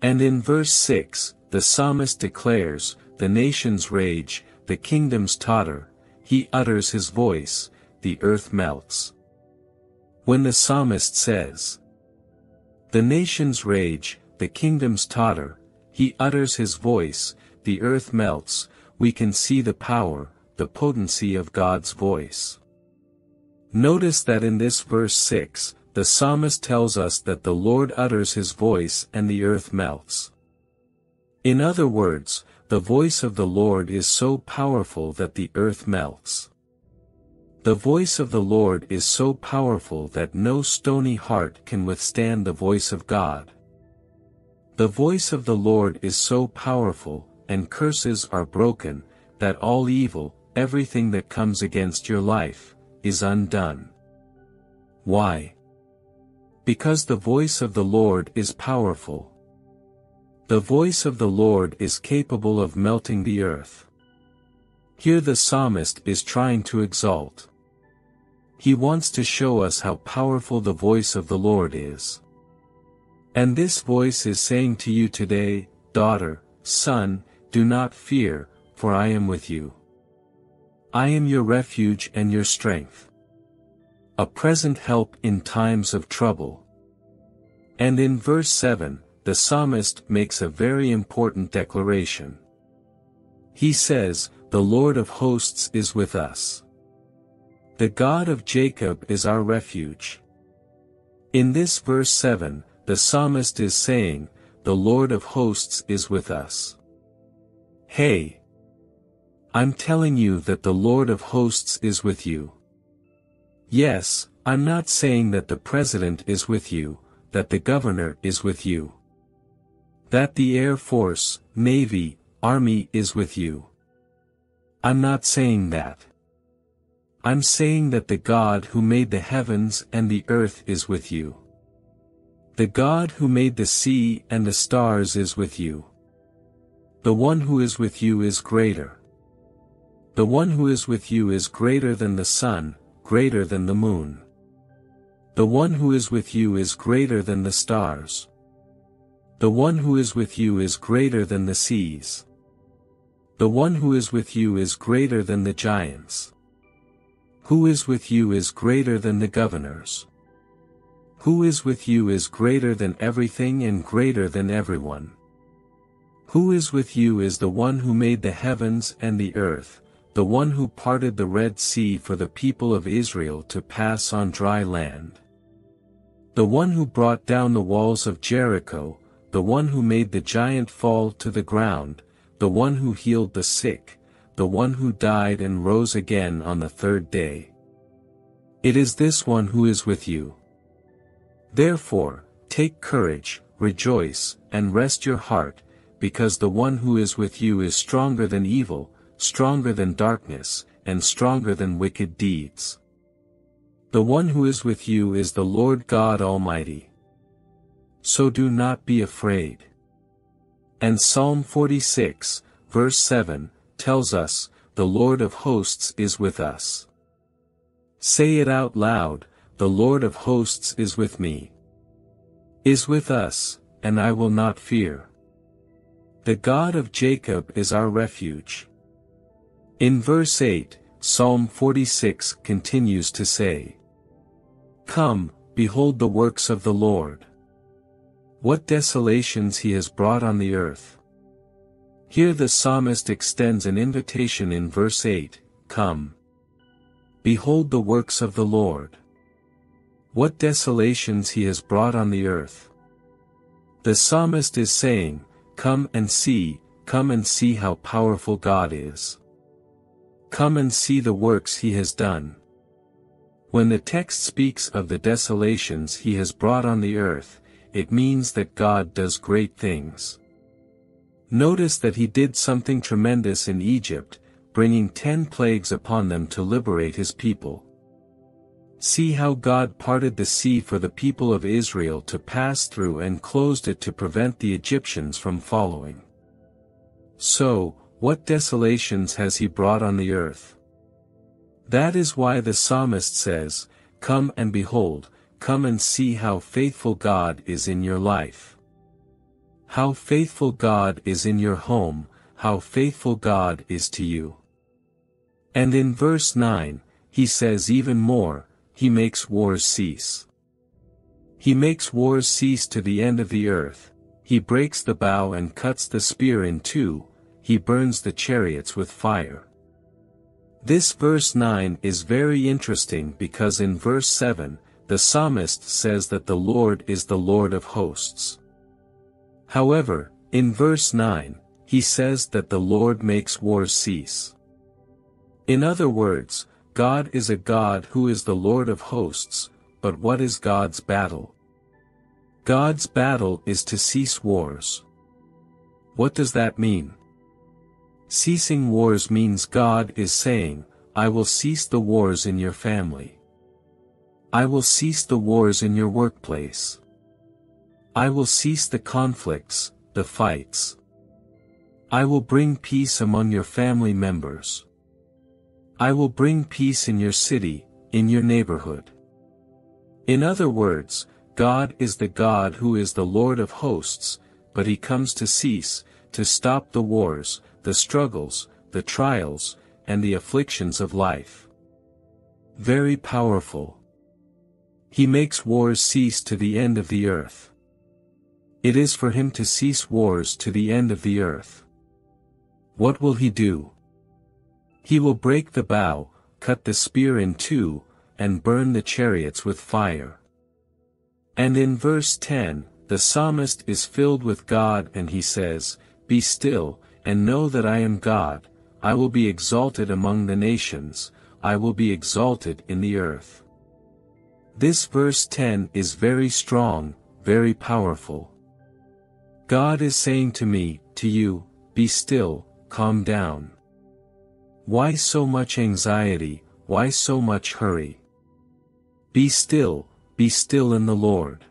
Speaker 1: And in verse 6, the psalmist declares, the nations rage, the kingdoms totter, he utters his voice, the earth melts. When the psalmist says, The nations rage, the kingdoms totter, he utters his voice, the earth melts, we can see the power, the potency of God's voice. Notice that in this verse 6, the psalmist tells us that the Lord utters his voice and the earth melts. In other words, the voice of the Lord is so powerful that the earth melts. The voice of the Lord is so powerful that no stony heart can withstand the voice of God. The voice of the Lord is so powerful, and curses are broken, that all evil, everything that comes against your life, is undone. Why? Because the voice of the Lord is powerful. The voice of the Lord is capable of melting the earth. Here the psalmist is trying to exalt. He wants to show us how powerful the voice of the Lord is. And this voice is saying to you today, daughter, son, do not fear, for I am with you. I am your refuge and your strength. A present help in times of trouble. And in verse 7, the psalmist makes a very important declaration. He says, The Lord of hosts is with us. The God of Jacob is our refuge. In this verse 7, the psalmist is saying, the Lord of hosts is with us. Hey! I'm telling you that the Lord of hosts is with you. Yes, I'm not saying that the president is with you, that the governor is with you. That the Air Force, Navy, Army is with you. I'm not saying that. I'm saying that the God who made the heavens and the earth is with you. The God who made the sea and the stars is with you. The one who is with you is greater. The one who is with you is greater than the sun, greater than the moon. The one who is with you is greater than the stars. The one who is with you is greater than the seas. The one who is with you is greater than the giants. Who is with you is greater than the governors. Who is with you is greater than everything and greater than everyone. Who is with you is the one who made the heavens and the earth, the one who parted the Red Sea for the people of Israel to pass on dry land. The one who brought down the walls of Jericho, the one who made the giant fall to the ground, the one who healed the sick, the one who died and rose again on the third day. It is this one who is with you. Therefore, take courage, rejoice, and rest your heart, because the one who is with you is stronger than evil, stronger than darkness, and stronger than wicked deeds. The one who is with you is the Lord God Almighty. So do not be afraid. And Psalm 46, verse 7, tells us, the Lord of hosts is with us. Say it out loud, the Lord of hosts is with me. Is with us, and I will not fear. The God of Jacob is our refuge. In verse 8, Psalm 46 continues to say, Come, behold the works of the Lord. What desolations he has brought on the earth. Here the psalmist extends an invitation in verse 8, Come. Behold the works of the Lord. What desolations he has brought on the earth. The psalmist is saying, Come and see, come and see how powerful God is. Come and see the works he has done. When the text speaks of the desolations he has brought on the earth, it means that God does great things. Notice that he did something tremendous in Egypt, bringing ten plagues upon them to liberate his people. See how God parted the sea for the people of Israel to pass through and closed it to prevent the Egyptians from following. So, what desolations has he brought on the earth? That is why the psalmist says, Come and behold, come and see how faithful God is in your life. How faithful God is in your home, how faithful God is to you. And in verse 9, he says even more, he makes wars cease. He makes wars cease to the end of the earth, he breaks the bow and cuts the spear in two, he burns the chariots with fire. This verse 9 is very interesting because in verse 7, the psalmist says that the Lord is the Lord of hosts. However, in verse 9, he says that the Lord makes wars cease. In other words, God is a God who is the Lord of hosts, but what is God's battle? God's battle is to cease wars. What does that mean? Ceasing wars means God is saying, I will cease the wars in your family. I will cease the wars in your workplace. I will cease the conflicts, the fights. I will bring peace among your family members. I will bring peace in your city, in your neighborhood. In other words, God is the God who is the Lord of hosts, but he comes to cease, to stop the wars, the struggles, the trials, and the afflictions of life. Very powerful. He makes wars cease to the end of the earth. It is for him to cease wars to the end of the earth. What will he do? He will break the bow, cut the spear in two, and burn the chariots with fire. And in verse 10, the psalmist is filled with God and he says, Be still, and know that I am God, I will be exalted among the nations, I will be exalted in the earth. This verse 10 is very strong, very powerful. God is saying to me, to you, be still, calm down. Why so much anxiety, why so much hurry? Be still, be still in the Lord.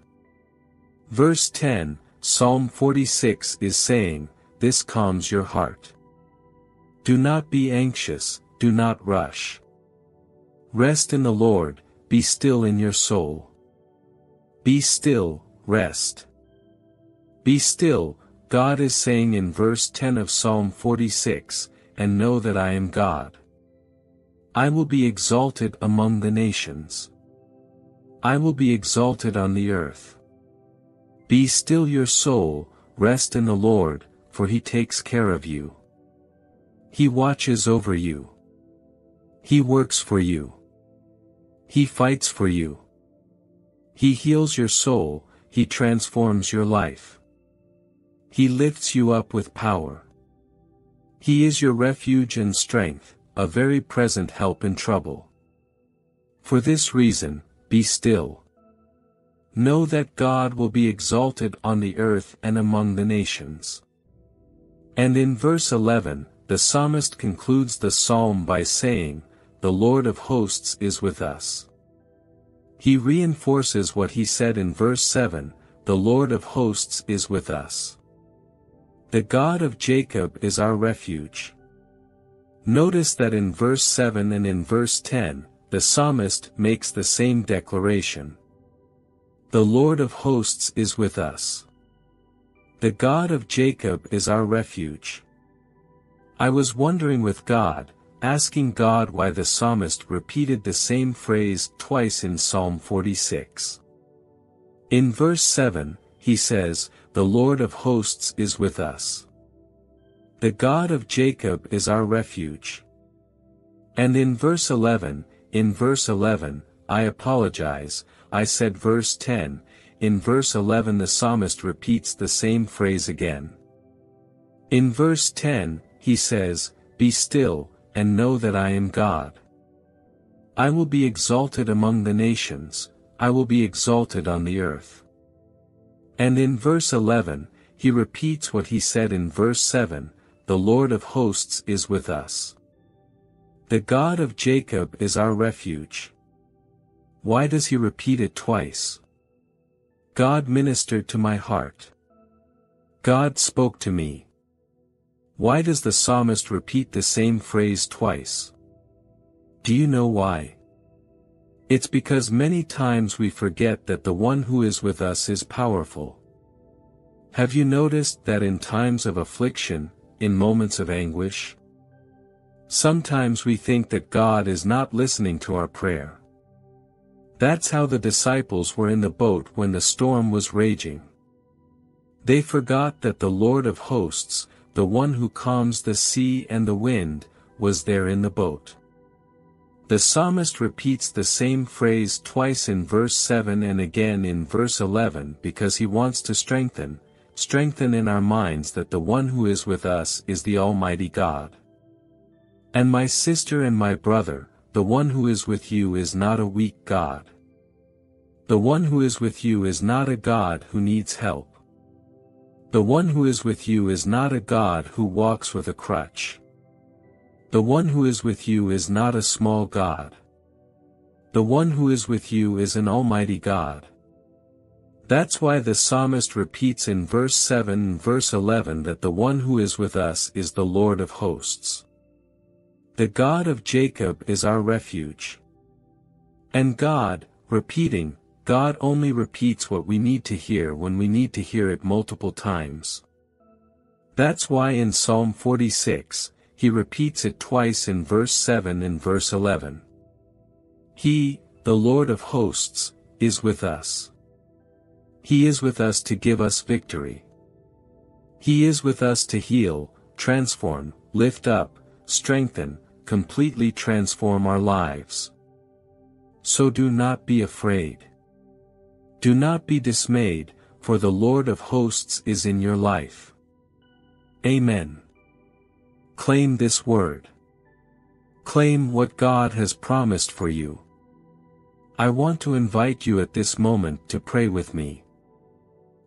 Speaker 1: Verse 10, Psalm 46 is saying, This calms your heart. Do not be anxious, do not rush. Rest in the Lord, be still in your soul. Be still, rest. Be still, God is saying in verse 10 of Psalm 46, and know that I am God. I will be exalted among the nations. I will be exalted on the earth. Be still your soul, rest in the Lord, for he takes care of you. He watches over you. He works for you. He fights for you. He heals your soul, he transforms your life. He lifts you up with power. He is your refuge and strength, a very present help in trouble. For this reason, be still. Know that God will be exalted on the earth and among the nations. And in verse 11, the psalmist concludes the psalm by saying, The Lord of hosts is with us. He reinforces what he said in verse 7, The Lord of hosts is with us. The God of Jacob is our refuge. Notice that in verse 7 and in verse 10, the psalmist makes the same declaration. The Lord of hosts is with us. The God of Jacob is our refuge. I was wondering with God, asking God why the psalmist repeated the same phrase twice in Psalm 46. In verse 7, he says, the Lord of hosts is with us. The God of Jacob is our refuge. And in verse 11, in verse 11, I apologize, I said verse 10, in verse 11 the psalmist repeats the same phrase again. In verse 10, he says, Be still, and know that I am God. I will be exalted among the nations, I will be exalted on the earth. And in verse 11, he repeats what he said in verse 7, the Lord of hosts is with us. The God of Jacob is our refuge. Why does he repeat it twice? God ministered to my heart. God spoke to me. Why does the psalmist repeat the same phrase twice? Do you know why? It's because many times we forget that the one who is with us is powerful. Have you noticed that in times of affliction, in moments of anguish? Sometimes we think that God is not listening to our prayer. That's how the disciples were in the boat when the storm was raging. They forgot that the Lord of hosts, the one who calms the sea and the wind, was there in the boat. The psalmist repeats the same phrase twice in verse 7 and again in verse 11 because he wants to strengthen, strengthen in our minds that the one who is with us is the Almighty God. And my sister and my brother, the one who is with you is not a weak God. The one who is with you is not a God who needs help. The one who is with you is not a God who walks with a crutch. The one who is with you is not a small God. The one who is with you is an almighty God. That's why the psalmist repeats in verse 7 and verse 11 that the one who is with us is the Lord of hosts. The God of Jacob is our refuge. And God, repeating, God only repeats what we need to hear when we need to hear it multiple times. That's why in Psalm 46, he repeats it twice in verse 7 and verse 11. He, the Lord of hosts, is with us. He is with us to give us victory. He is with us to heal, transform, lift up, strengthen, completely transform our lives. So do not be afraid. Do not be dismayed, for the Lord of hosts is in your life. Amen. Claim this word. Claim what God has promised for you. I want to invite you at this moment to pray with me.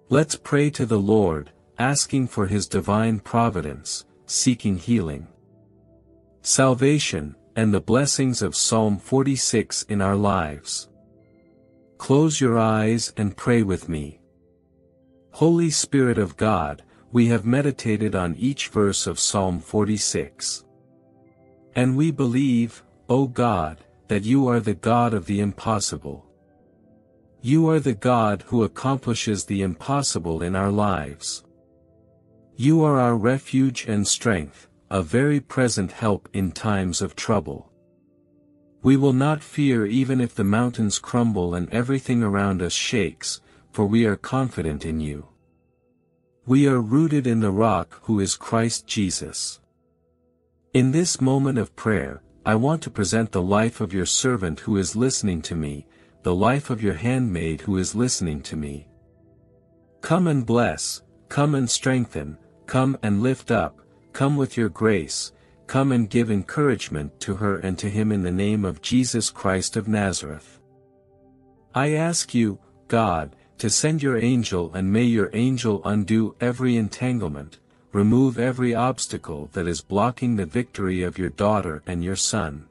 Speaker 1: Let's pray to the Lord, asking for His divine providence, seeking healing, salvation, and the blessings of Psalm 46 in our lives. Close your eyes and pray with me. Holy Spirit of God, we have meditated on each verse of Psalm 46. And we believe, O God, that you are the God of the impossible. You are the God who accomplishes the impossible in our lives. You are our refuge and strength, a very present help in times of trouble. We will not fear even if the mountains crumble and everything around us shakes, for we are confident in you. We are rooted in the rock who is Christ Jesus. In this moment of prayer, I want to present the life of your servant who is listening to me, the life of your handmaid who is listening to me. Come and bless, come and strengthen, come and lift up, come with your grace, come and give encouragement to her and to him in the name of Jesus Christ of Nazareth. I ask you, God, to send your angel and may your angel undo every entanglement, remove every obstacle that is blocking the victory of your daughter and your son.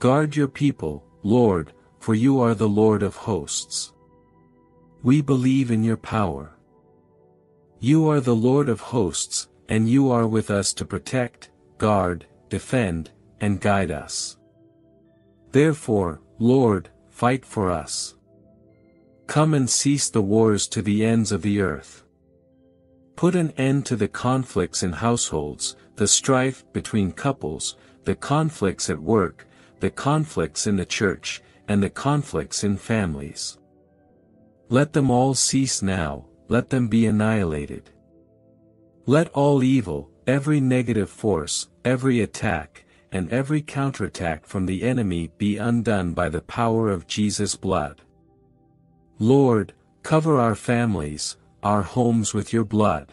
Speaker 1: Guard your people, Lord, for you are the Lord of hosts. We believe in your power. You are the Lord of hosts, and you are with us to protect, guard, defend, and guide us. Therefore, Lord, fight for us. Come and cease the wars to the ends of the earth. Put an end to the conflicts in households, the strife between couples, the conflicts at work, the conflicts in the church, and the conflicts in families. Let them all cease now, let them be annihilated. Let all evil, every negative force, every attack, and every counterattack from the enemy be undone by the power of Jesus' blood. Lord, cover our families, our homes with your blood.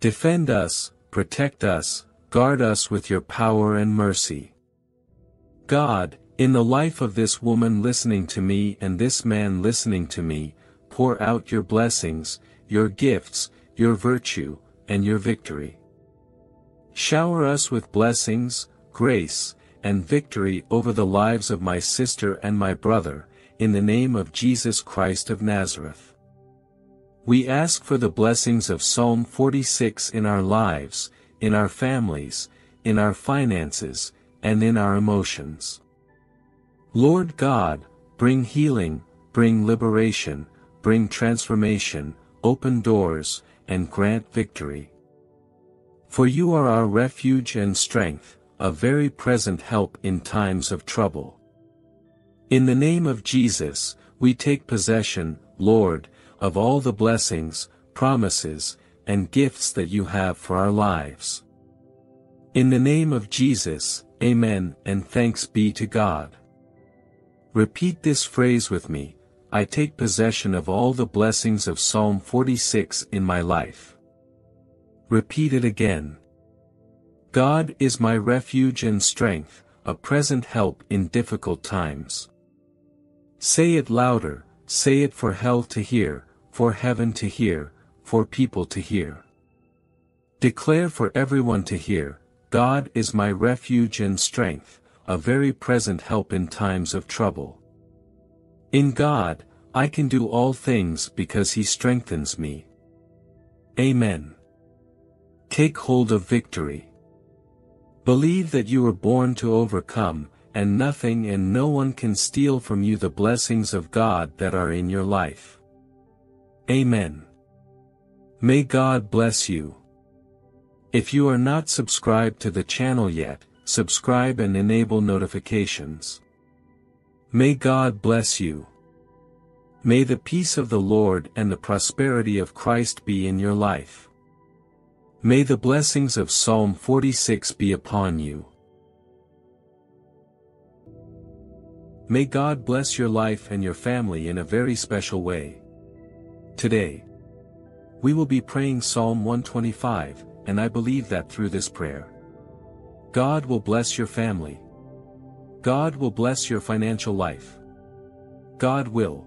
Speaker 1: Defend us, protect us, guard us with your power and mercy. God, in the life of this woman listening to me and this man listening to me, pour out your blessings, your gifts, your virtue, and your victory. Shower us with blessings, grace, and victory over the lives of my sister and my brother, in the name of Jesus Christ of Nazareth. We ask for the blessings of Psalm 46 in our lives, in our families, in our finances, and in our emotions. Lord God, bring healing, bring liberation, bring transformation, open doors, and grant victory. For you are our refuge and strength, a very present help in times of trouble. In the name of Jesus, we take possession, Lord, of all the blessings, promises, and gifts that you have for our lives. In the name of Jesus, Amen and thanks be to God. Repeat this phrase with me, I take possession of all the blessings of Psalm 46 in my life. Repeat it again. God is my refuge and strength, a present help in difficult times. Say it louder, say it for hell to hear, for heaven to hear, for people to hear. Declare for everyone to hear, God is my refuge and strength, a very present help in times of trouble. In God, I can do all things because He strengthens me. Amen. Take hold of victory. Believe that you were born to overcome, and nothing and no one can steal from you the blessings of God that are in your life. Amen. May God bless you. If you are not subscribed to the channel yet, subscribe and enable notifications. May God bless you. May the peace of the Lord and the prosperity of Christ be in your life. May the blessings of Psalm 46 be upon you. May God bless your life and your family in a very special way. Today, we will be praying Psalm 125, and I believe that through this prayer, God will bless your family. God will bless your financial life. God will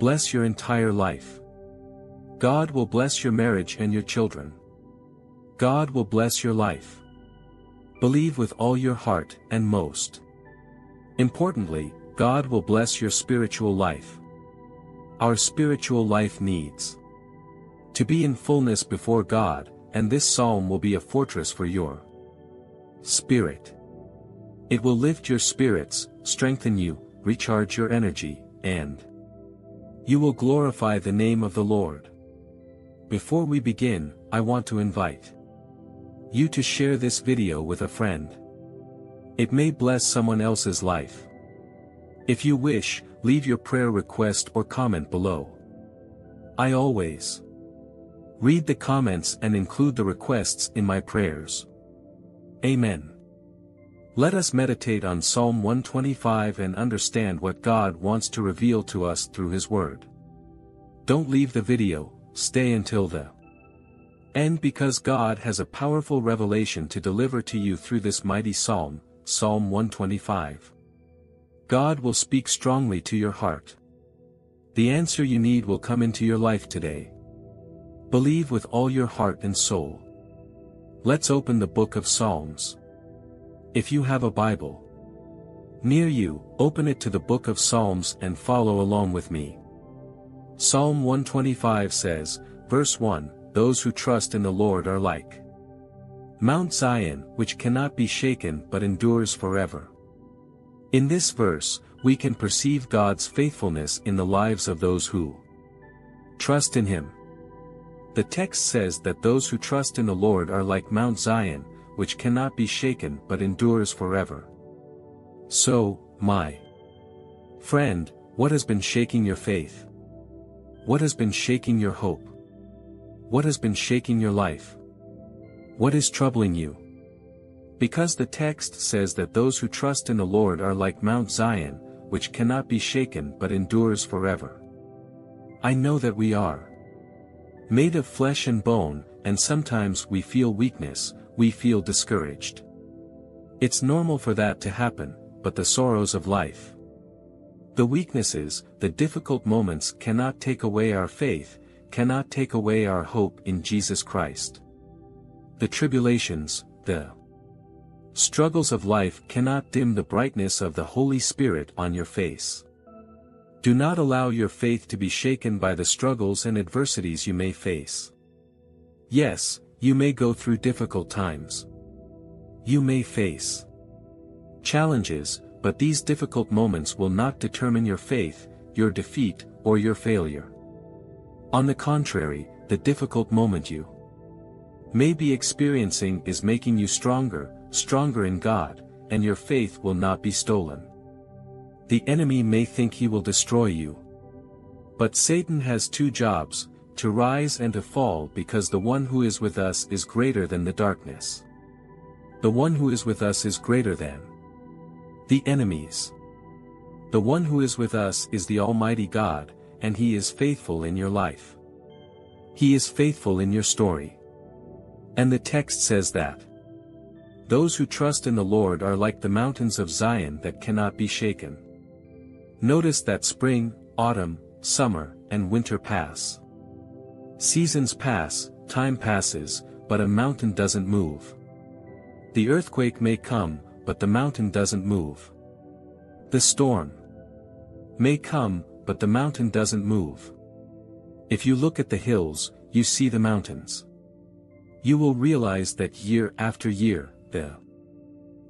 Speaker 1: bless your entire life. God will bless your marriage and your children. God will bless your life. Believe with all your heart and most. Importantly, God will bless your spiritual life. Our spiritual life needs to be in fullness before God, and this psalm will be a fortress for your spirit. It will lift your spirits, strengthen you, recharge your energy, and you will glorify the name of the Lord. Before we begin, I want to invite you to share this video with a friend. It may bless someone else's life. If you wish, leave your prayer request or comment below. I always read the comments and include the requests in my prayers. Amen. Let us meditate on Psalm 125 and understand what God wants to reveal to us through His Word. Don't leave the video, stay until the end because God has a powerful revelation to deliver to you through this mighty psalm, Psalm 125. God will speak strongly to your heart. The answer you need will come into your life today. Believe with all your heart and soul. Let's open the book of Psalms. If you have a Bible near you, open it to the book of Psalms and follow along with me. Psalm 125 says, verse 1, Those who trust in the Lord are like Mount Zion, which cannot be shaken but endures forever. In this verse, we can perceive God's faithfulness in the lives of those who trust in Him. The text says that those who trust in the Lord are like Mount Zion, which cannot be shaken but endures forever. So, my friend, what has been shaking your faith? What has been shaking your hope? What has been shaking your life? What is troubling you? Because the text says that those who trust in the Lord are like Mount Zion, which cannot be shaken but endures forever. I know that we are made of flesh and bone, and sometimes we feel weakness, we feel discouraged. It's normal for that to happen, but the sorrows of life, the weaknesses, the difficult moments cannot take away our faith, cannot take away our hope in Jesus Christ. The tribulations, the struggles of life cannot dim the brightness of the Holy Spirit on your face. Do not allow your faith to be shaken by the struggles and adversities you may face. Yes, you may go through difficult times. You may face challenges, but these difficult moments will not determine your faith, your defeat, or your failure. On the contrary, the difficult moment you may be experiencing is making you stronger, stronger in God, and your faith will not be stolen. The enemy may think he will destroy you. But Satan has two jobs, to rise and to fall because the one who is with us is greater than the darkness. The one who is with us is greater than the enemies. The one who is with us is the Almighty God, and He is faithful in your life. He is faithful in your story. And the text says that Those who trust in the Lord are like the mountains of Zion that cannot be shaken. Notice that spring, autumn, summer, and winter pass. Seasons pass, time passes, but a mountain doesn't move. The earthquake may come, but the mountain doesn't move. The storm may come, but the mountain doesn't move. If you look at the hills, you see the mountains. You will realize that year after year, the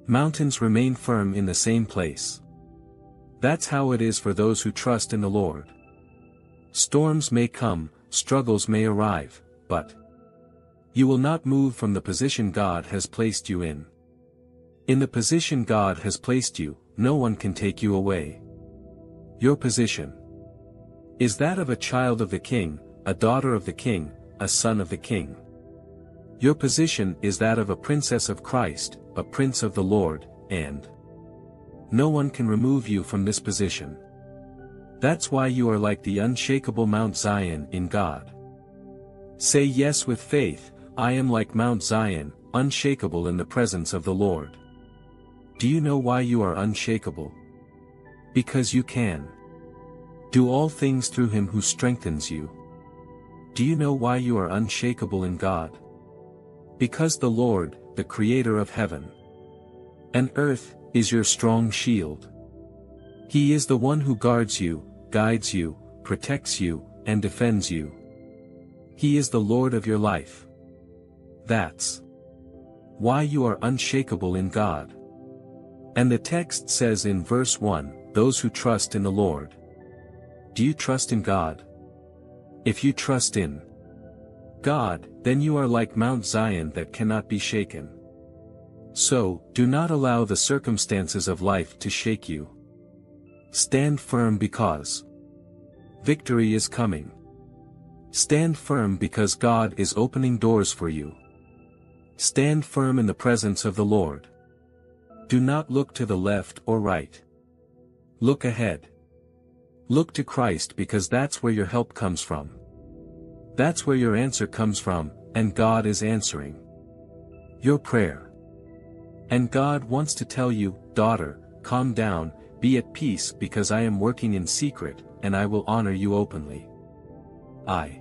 Speaker 1: mountains remain firm in the same place. That's how it is for those who trust in the Lord. Storms may come, struggles may arrive, but you will not move from the position God has placed you in. In the position God has placed you, no one can take you away. Your position is that of a child of the king, a daughter of the king, a son of the king. Your position is that of a princess of Christ, a prince of the Lord, and no one can remove you from this position. That's why you are like the unshakable Mount Zion in God. Say yes with faith, I am like Mount Zion, unshakable in the presence of the Lord. Do you know why you are unshakable? Because you can. Do all things through him who strengthens you. Do you know why you are unshakable in God? Because the Lord, the Creator of heaven and earth, is your strong shield. He is the one who guards you, guides you, protects you, and defends you. He is the Lord of your life. That's why you are unshakable in God. And the text says in verse 1, those who trust in the Lord. Do you trust in God? If you trust in God, then you are like Mount Zion that cannot be shaken. So, do not allow the circumstances of life to shake you. Stand firm because victory is coming. Stand firm because God is opening doors for you. Stand firm in the presence of the Lord. Do not look to the left or right. Look ahead. Look to Christ because that's where your help comes from. That's where your answer comes from, and God is answering your prayer. And God wants to tell you, daughter, calm down, be at peace because I am working in secret, and I will honor you openly. I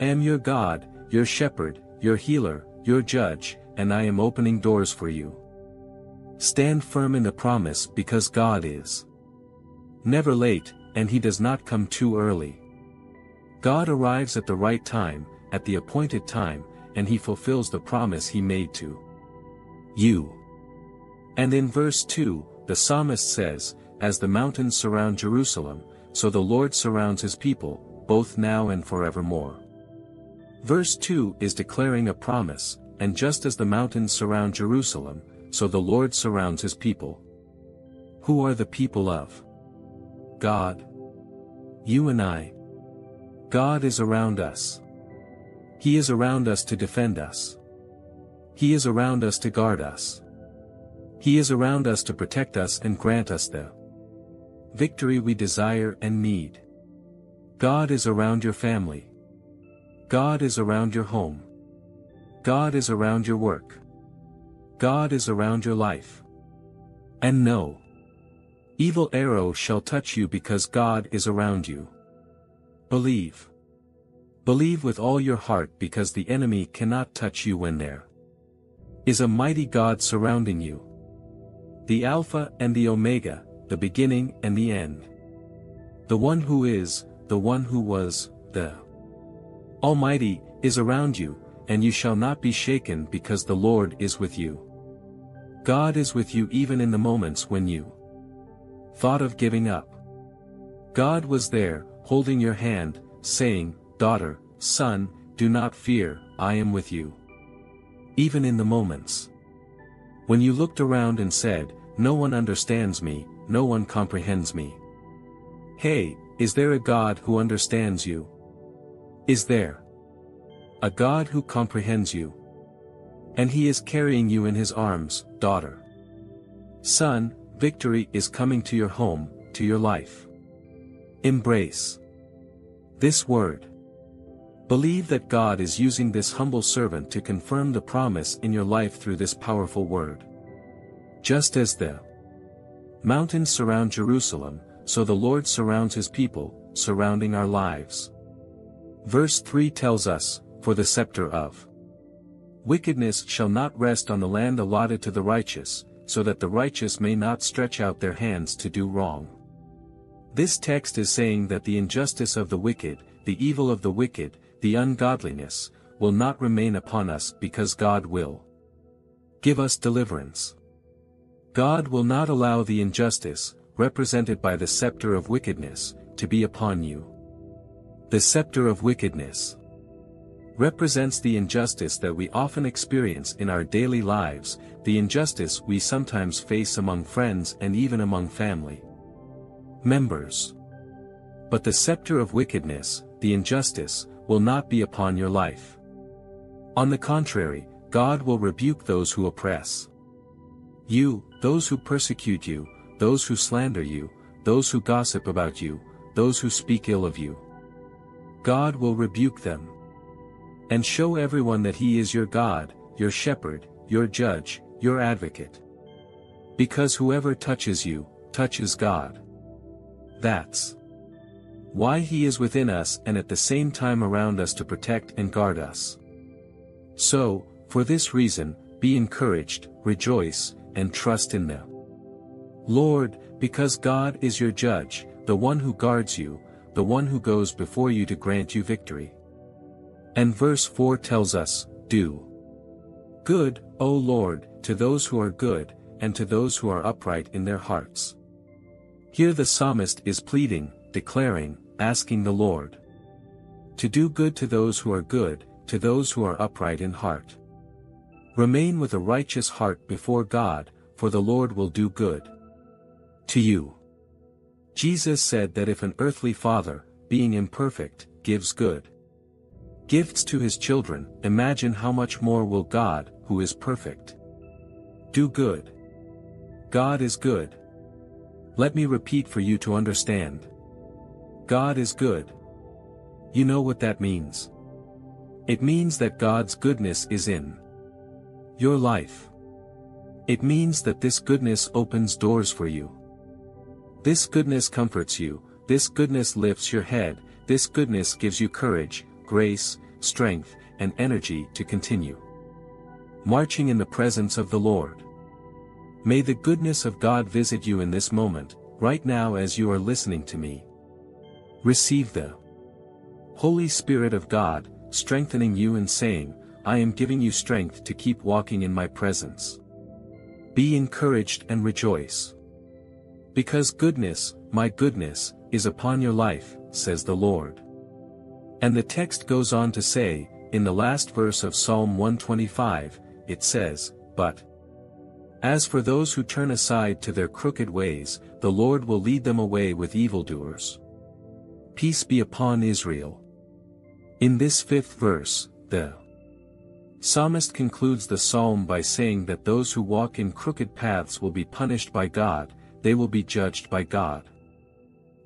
Speaker 1: am your God, your shepherd, your healer, your judge, and I am opening doors for you. Stand firm in the promise because God is never late, and he does not come too early. God arrives at the right time, at the appointed time, and he fulfills the promise he made to you. And in verse 2, the psalmist says, As the mountains surround Jerusalem, so the Lord surrounds his people, both now and forevermore. Verse 2 is declaring a promise, and just as the mountains surround Jerusalem, so the Lord surrounds his people. Who are the people of God? You and I. God is around us. He is around us to defend us. He is around us to guard us. He is around us to protect us and grant us the victory we desire and need. God is around your family. God is around your home. God is around your work. God is around your life. And no evil arrow shall touch you because God is around you. Believe. Believe with all your heart because the enemy cannot touch you when there is a mighty God surrounding you. The Alpha and the Omega, the beginning and the end. The one who is, the one who was, the Almighty, is around you, and you shall not be shaken because the Lord is with you. God is with you even in the moments when you thought of giving up. God was there, holding your hand, saying, Daughter, son, do not fear, I am with you. Even in the moments when you looked around and said, No one understands me, no one comprehends me. Hey, is there a God who understands you? Is there a God who comprehends you? And he is carrying you in his arms, daughter. Son, victory is coming to your home, to your life. Embrace this word. Believe that God is using this humble servant to confirm the promise in your life through this powerful word. Just as the mountains surround Jerusalem, so the Lord surrounds his people, surrounding our lives. Verse 3 tells us, For the scepter of wickedness shall not rest on the land allotted to the righteous, so that the righteous may not stretch out their hands to do wrong. This text is saying that the injustice of the wicked, the evil of the wicked, the ungodliness, will not remain upon us because God will give us deliverance. God will not allow the injustice, represented by the scepter of wickedness, to be upon you. The scepter of wickedness represents the injustice that we often experience in our daily lives, the injustice we sometimes face among friends and even among family members. But the scepter of wickedness, the injustice, will not be upon your life. On the contrary, God will rebuke those who oppress you, those who persecute you, those who slander you, those who gossip about you, those who speak ill of you. God will rebuke them. And show everyone that He is your God, your shepherd, your judge, your advocate. Because whoever touches you, touches God. That's why he is within us and at the same time around us to protect and guard us. So, for this reason, be encouraged, rejoice, and trust in them. Lord, because God is your judge, the one who guards you, the one who goes before you to grant you victory. And verse 4 tells us, Do good, O Lord, to those who are good, and to those who are upright in their hearts. Here the psalmist is pleading, declaring, asking the Lord to do good to those who are good, to those who are upright in heart. Remain with a righteous heart before God, for the Lord will do good to you. Jesus said that if an earthly father, being imperfect, gives good gifts to his children, imagine how much more will God, who is perfect, do good. God is good. Let me repeat for you to understand. God is good. You know what that means. It means that God's goodness is in your life. It means that this goodness opens doors for you. This goodness comforts you, this goodness lifts your head, this goodness gives you courage, grace, strength, and energy to continue. Marching in the presence of the Lord. May the goodness of God visit you in this moment, right now as you are listening to me. Receive the Holy Spirit of God, strengthening you and saying, I am giving you strength to keep walking in my presence. Be encouraged and rejoice. Because goodness, my goodness, is upon your life, says the Lord. And the text goes on to say, in the last verse of Psalm 125, it says, But as for those who turn aside to their crooked ways, the Lord will lead them away with evildoers. Peace be upon Israel. In this fifth verse, the psalmist concludes the psalm by saying that those who walk in crooked paths will be punished by God, they will be judged by God.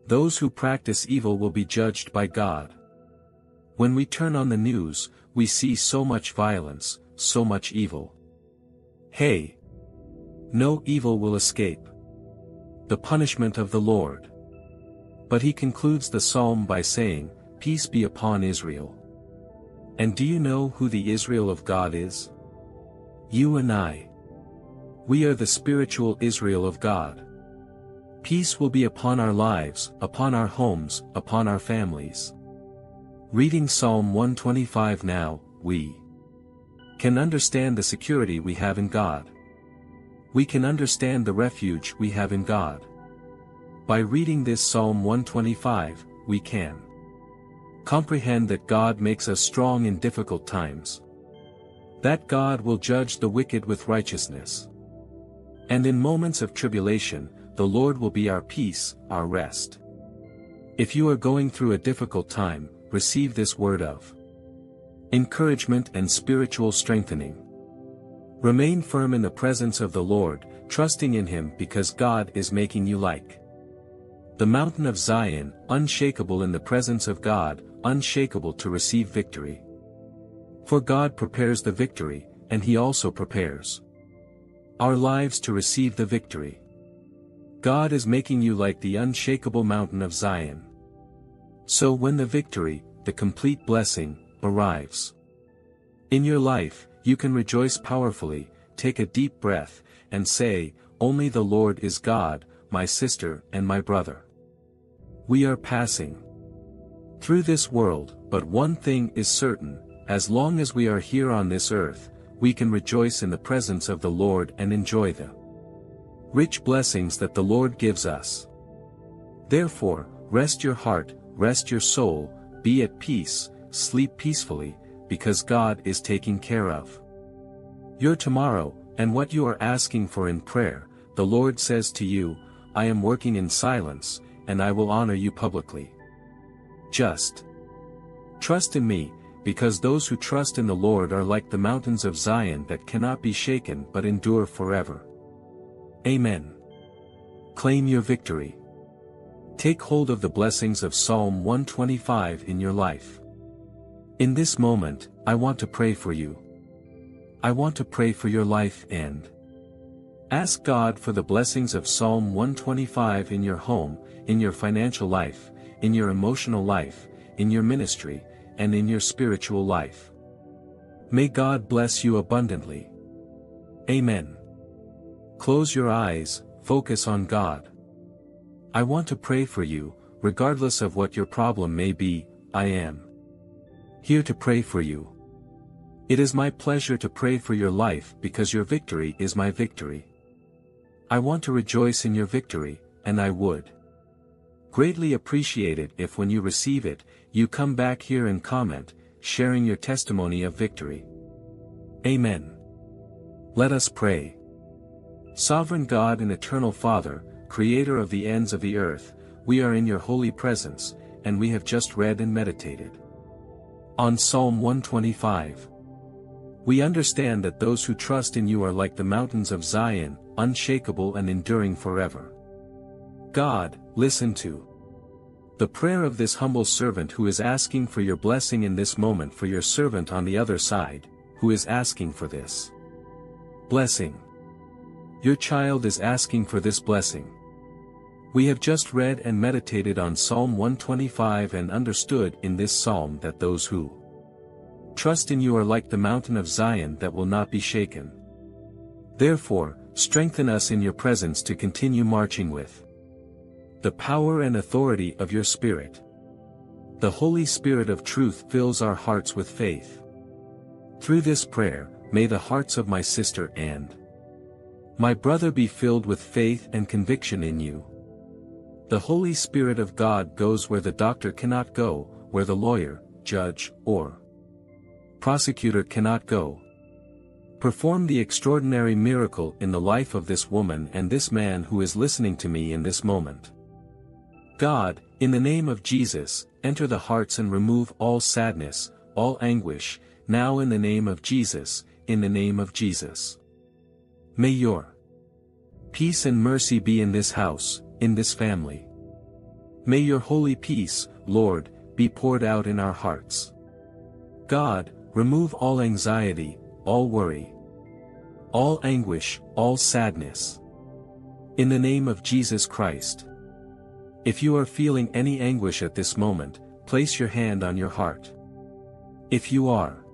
Speaker 1: Those who practice evil will be judged by God. When we turn on the news, we see so much violence, so much evil. Hey! No evil will escape. The punishment of the Lord. But he concludes the psalm by saying, Peace be upon Israel. And do you know who the Israel of God is? You and I. We are the spiritual Israel of God. Peace will be upon our lives, upon our homes, upon our families. Reading Psalm 125 now, we can understand the security we have in God. We can understand the refuge we have in God. By reading this Psalm 125, we can comprehend that God makes us strong in difficult times. That God will judge the wicked with righteousness. And in moments of tribulation, the Lord will be our peace, our rest. If you are going through a difficult time, receive this word of encouragement and spiritual strengthening. Remain firm in the presence of the Lord, trusting in Him because God is making you like The mountain of Zion, unshakable in the presence of God, unshakable to receive victory. For God prepares the victory, and he also prepares our lives to receive the victory. God is making you like the unshakable mountain of Zion. So when the victory, the complete blessing, arrives. In your life, you can rejoice powerfully, take a deep breath, and say, Only the Lord is God, my sister and my brother. We are passing through this world, but one thing is certain, as long as we are here on this earth, we can rejoice in the presence of the Lord and enjoy the rich blessings that the Lord gives us. Therefore, rest your heart, rest your soul, be at peace, sleep peacefully, because God is taking care of your tomorrow, and what you are asking for in prayer, the Lord says to you, I am working in silence, and I will honor you publicly. Just trust in me, because those who trust in the Lord are like the mountains of Zion that cannot be shaken but endure forever. Amen. Claim your victory. Take hold of the blessings of Psalm 125 in your life. In this moment, I want to pray for you. I want to pray for your life and ask God for the blessings of Psalm 125 in your home, in your financial life, in your emotional life, in your ministry, and in your spiritual life. May God bless you abundantly. Amen. Close your eyes, focus on God. I want to pray for you, regardless of what your problem may be, I am here to pray for you. It is my pleasure to pray for your life because your victory is my victory. I want to rejoice in your victory, and I would greatly appreciate it if when you receive it, you come back here and comment, sharing your testimony of victory. Amen. Let us pray. Sovereign God and Eternal Father, Creator of the ends of the earth, we are in your holy presence, and we have just read and meditated on Psalm 125. We understand that those who trust in you are like the mountains of Zion, unshakable and enduring forever. God, listen to the prayer of this humble servant who is asking for your blessing in this moment for your servant on the other side, who is asking for this blessing. Your child is asking for this blessing. We have just read and meditated on Psalm 125 and understood in this psalm that those who trust in you are like the mountain of Zion that will not be shaken. Therefore, strengthen us in your presence to continue marching with the power and authority of your Spirit. The Holy Spirit of truth fills our hearts with faith. Through this prayer, may the hearts of my sister and my brother be filled with faith and conviction in you. The Holy Spirit of God goes where the doctor cannot go, where the lawyer, judge, or prosecutor cannot go. Perform the extraordinary miracle in the life of this woman and this man who is listening to me in this moment. God, in the name of Jesus, enter the hearts and remove all sadness, all anguish, now in the name of Jesus, in the name of Jesus. May your peace and mercy be in this house, in this family. May your holy peace, Lord, be poured out in our hearts. God, remove all anxiety, all worry, all anguish, all sadness. In the name of Jesus Christ. If you are feeling any anguish at this moment, place your hand on your heart. If you are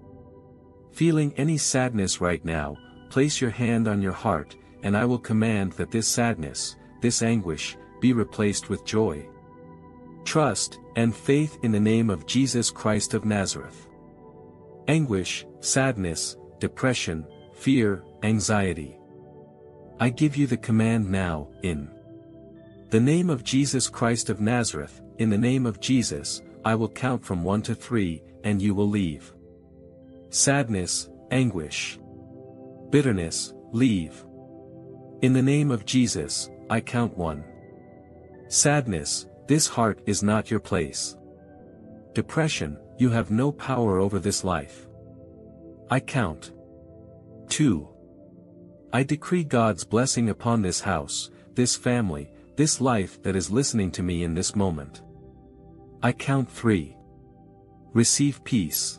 Speaker 1: feeling any sadness right now, place your hand on your heart, and I will command that this sadness, this anguish, be replaced with joy. Trust, and faith in the name of Jesus Christ of Nazareth. Anguish, sadness, depression, fear, anxiety. I give you the command now, in the name of Jesus Christ of Nazareth, in the name of Jesus, I will count from one to three, and you will leave. Sadness, anguish, bitterness, leave. In the name of Jesus, I count one. Sadness, this heart is not your place. Depression, you have no power over this life. I count. 2. I decree God's blessing upon this house, this family, this life that is listening to me in this moment. I count three. Receive peace.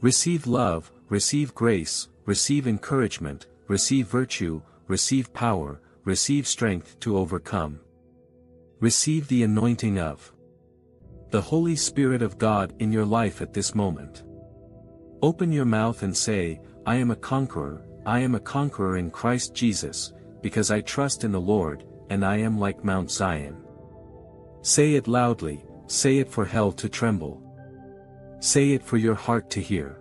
Speaker 1: Receive love, receive grace, receive encouragement, receive virtue, receive power, receive strength to overcome. Receive the anointing of the Holy Spirit of God in your life at this moment. Open your mouth and say, I am a conqueror, I am a conqueror in Christ Jesus, because I trust in the Lord, and I am like Mount Zion. Say it loudly, say it for hell to tremble. Say it for your heart to hear.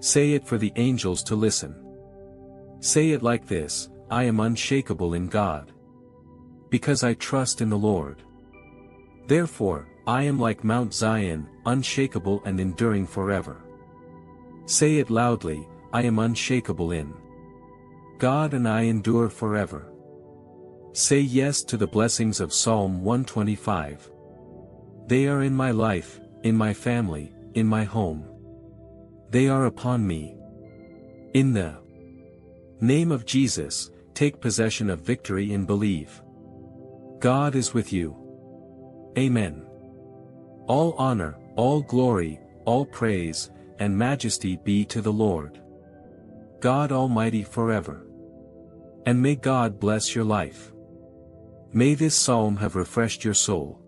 Speaker 1: Say it for the angels to listen. Say it like this, I am unshakable in God. Because I trust in the Lord. Therefore, I am like Mount Zion, unshakable and enduring forever. Say it loudly, I am unshakable in God and I endure forever. Say yes to the blessings of Psalm 125. They are in my life, in my family, in my home. They are upon me. In the name of Jesus, take possession of victory and believe. God is with you. Amen. All honor, all glory, all praise, and majesty be to the Lord. God Almighty forever. And may God bless your life. May this psalm have refreshed your soul.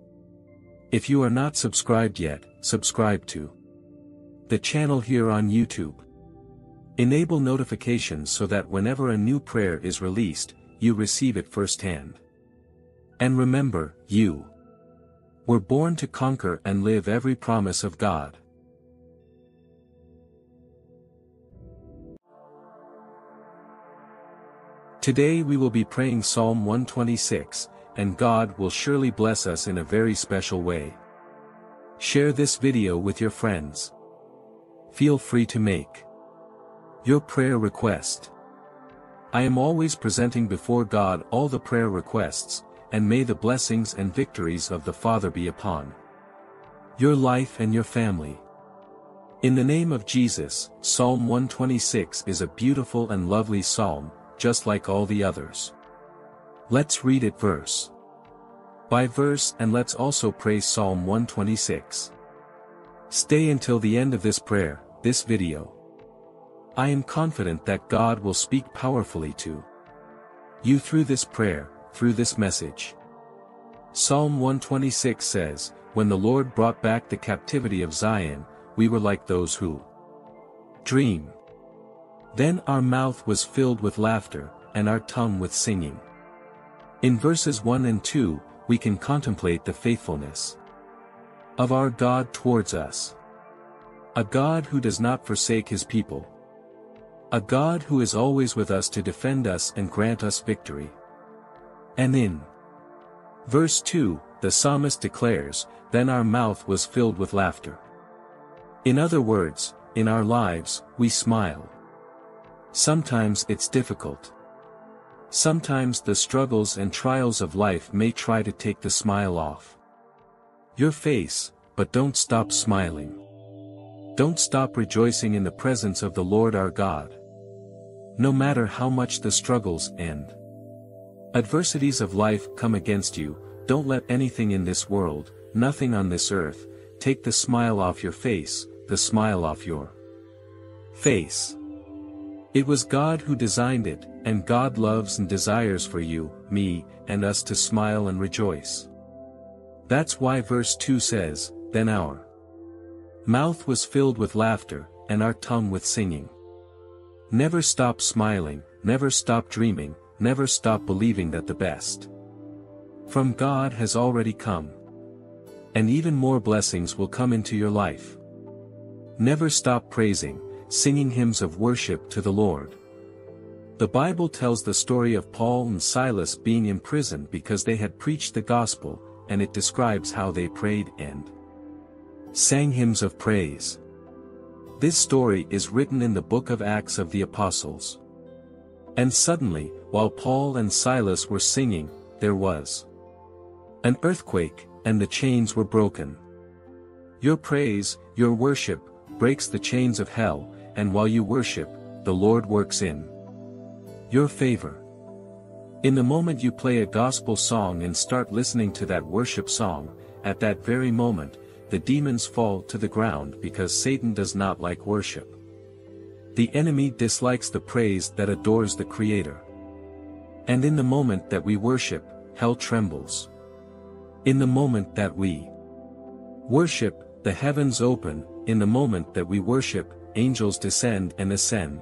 Speaker 1: If you are not subscribed yet, subscribe to the channel here on YouTube. Enable notifications so that whenever a new prayer is released, you receive it firsthand. And remember, you were born to conquer and live every promise of God. Today we will be praying Psalm 126, and God will surely bless us in a very special way. Share this video with your friends. Feel free to make your prayer request. I am always presenting before God all the prayer requests, and may the blessings and victories of the Father be upon your life and your family. In the name of Jesus, Psalm 126 is a beautiful and lovely psalm, just like all the others. Let's read it verse by verse and let's also pray Psalm 126. Stay until the end of this prayer, this video. I am confident that God will speak powerfully to you through this prayer, through this message. Psalm 126 says, When the Lord brought back the captivity of Zion, we were like those who dream. Then our mouth was filled with laughter, and our tongue with singing. In verses 1 and 2, we can contemplate the faithfulness of our God towards us. A God who does not forsake his people. A God who is always with us to defend us and grant us victory. And in verse 2, the psalmist declares, Then our mouth was filled with laughter. In other words, in our lives, we smile. Sometimes it's difficult. Sometimes the struggles and trials of life may try to take the smile off your face, but don't stop smiling. Don't stop rejoicing in the presence of the Lord our God. No matter how much the struggles and adversities of life come against you, don't let anything in this world, nothing on this earth, take the smile off your face, the smile off your face. It was God who designed it, and God loves and desires for you, me, and us to smile and rejoice. That's why verse 2 says, Then our mouth was filled with laughter, and our tongue with singing. Never stop smiling, never stop dreaming, never stop believing that the best from God has already come. And even more blessings will come into your life. Never stop praising, singing hymns of worship to the Lord. The Bible tells the story of Paul and Silas being imprisoned because they had preached the gospel, and it describes how they prayed and sang hymns of praise. This story is written in the book of Acts of the Apostles. And suddenly, while Paul and Silas were singing, there was an earthquake, and the chains were broken. Your praise, your worship, breaks the chains of hell, and while you worship, the Lord works in your favor. In the moment you play a gospel song and start listening to that worship song, at that very moment, the demons fall to the ground because Satan does not like worship. The enemy dislikes the praise that adores the Creator. And in the moment that we worship, hell trembles. In the moment that we worship, the heavens open, in the moment that we worship, angels descend and ascend.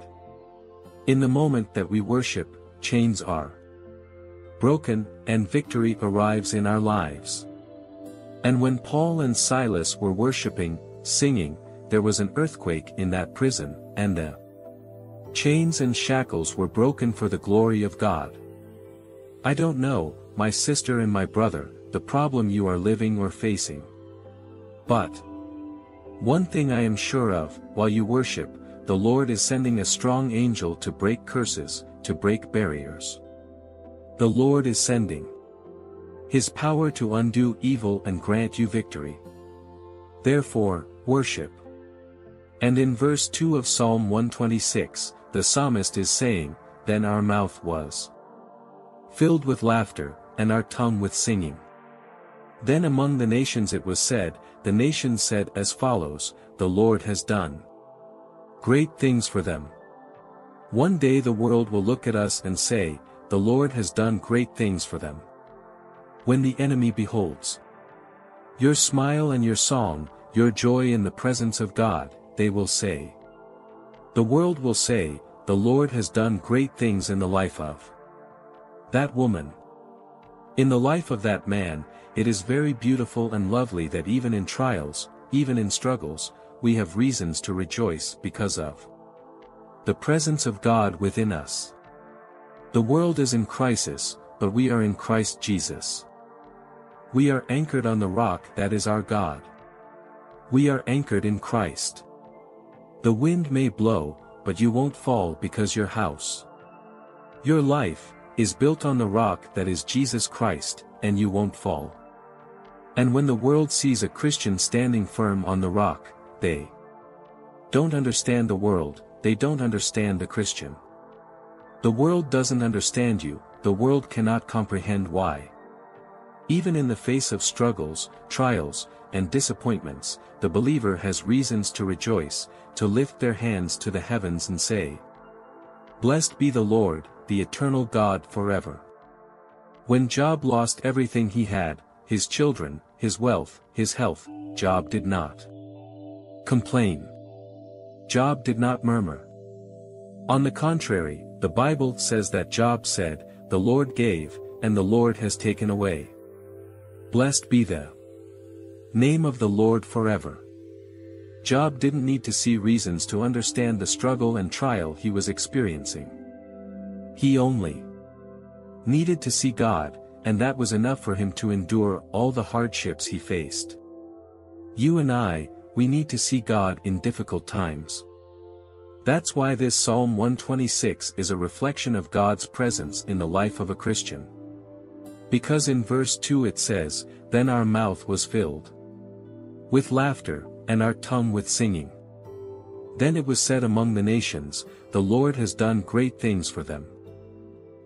Speaker 1: In the moment that we worship, chains are broken, and victory arrives in our lives. And when Paul and Silas were worshipping, singing, there was an earthquake in that prison, and the chains and shackles were broken for the glory of God. I don't know, my sister and my brother, the problem you are living or facing. But one thing I am sure of, while you worship, the Lord is sending a strong angel to break curses, to break barriers. The Lord is sending his power to undo evil and grant you victory. Therefore, worship. And in verse 2 of Psalm 126, the psalmist is saying, Then our mouth was filled with laughter, and our tongue with singing. Then among the nations it was said, the nation said as follows, The Lord has done great things for them. One day the world will look at us and say, the Lord has done great things for them. When the enemy beholds your smile and your song, your joy in the presence of God, they will say. The world will say, the Lord has done great things in the life of that woman. In the life of that man, it is very beautiful and lovely that even in trials, even in struggles, we have reasons to rejoice because of the presence of God within us. The world is in crisis, but we are in Christ Jesus. We are anchored on the rock that is our God. We are anchored in Christ. The wind may blow, but you won't fall because your house. Your life, is built on the rock that is Jesus Christ, and you won't fall. And when the world sees a Christian standing firm on the rock, they don't understand the world, they don't understand the Christian. The world doesn't understand you, the world cannot comprehend why. Even in the face of struggles, trials, and disappointments, the believer has reasons to rejoice, to lift their hands to the heavens and say, Blessed be the Lord, the eternal God forever. When Job lost everything he had, his children, his wealth, his health, Job did not complain. Job did not murmur. On the contrary, the Bible says that Job said, The Lord gave, and the Lord has taken away. Blessed be the name of the Lord forever. Job didn't need to see reasons to understand the struggle and trial he was experiencing. He only needed to see God, and that was enough for him to endure all the hardships he faced. You and I, we need to see God in difficult times. That's why this Psalm 126 is a reflection of God's presence in the life of a Christian. Because in verse 2 it says, Then our mouth was filled with laughter, and our tongue with singing. Then it was said among the nations, The Lord has done great things for them.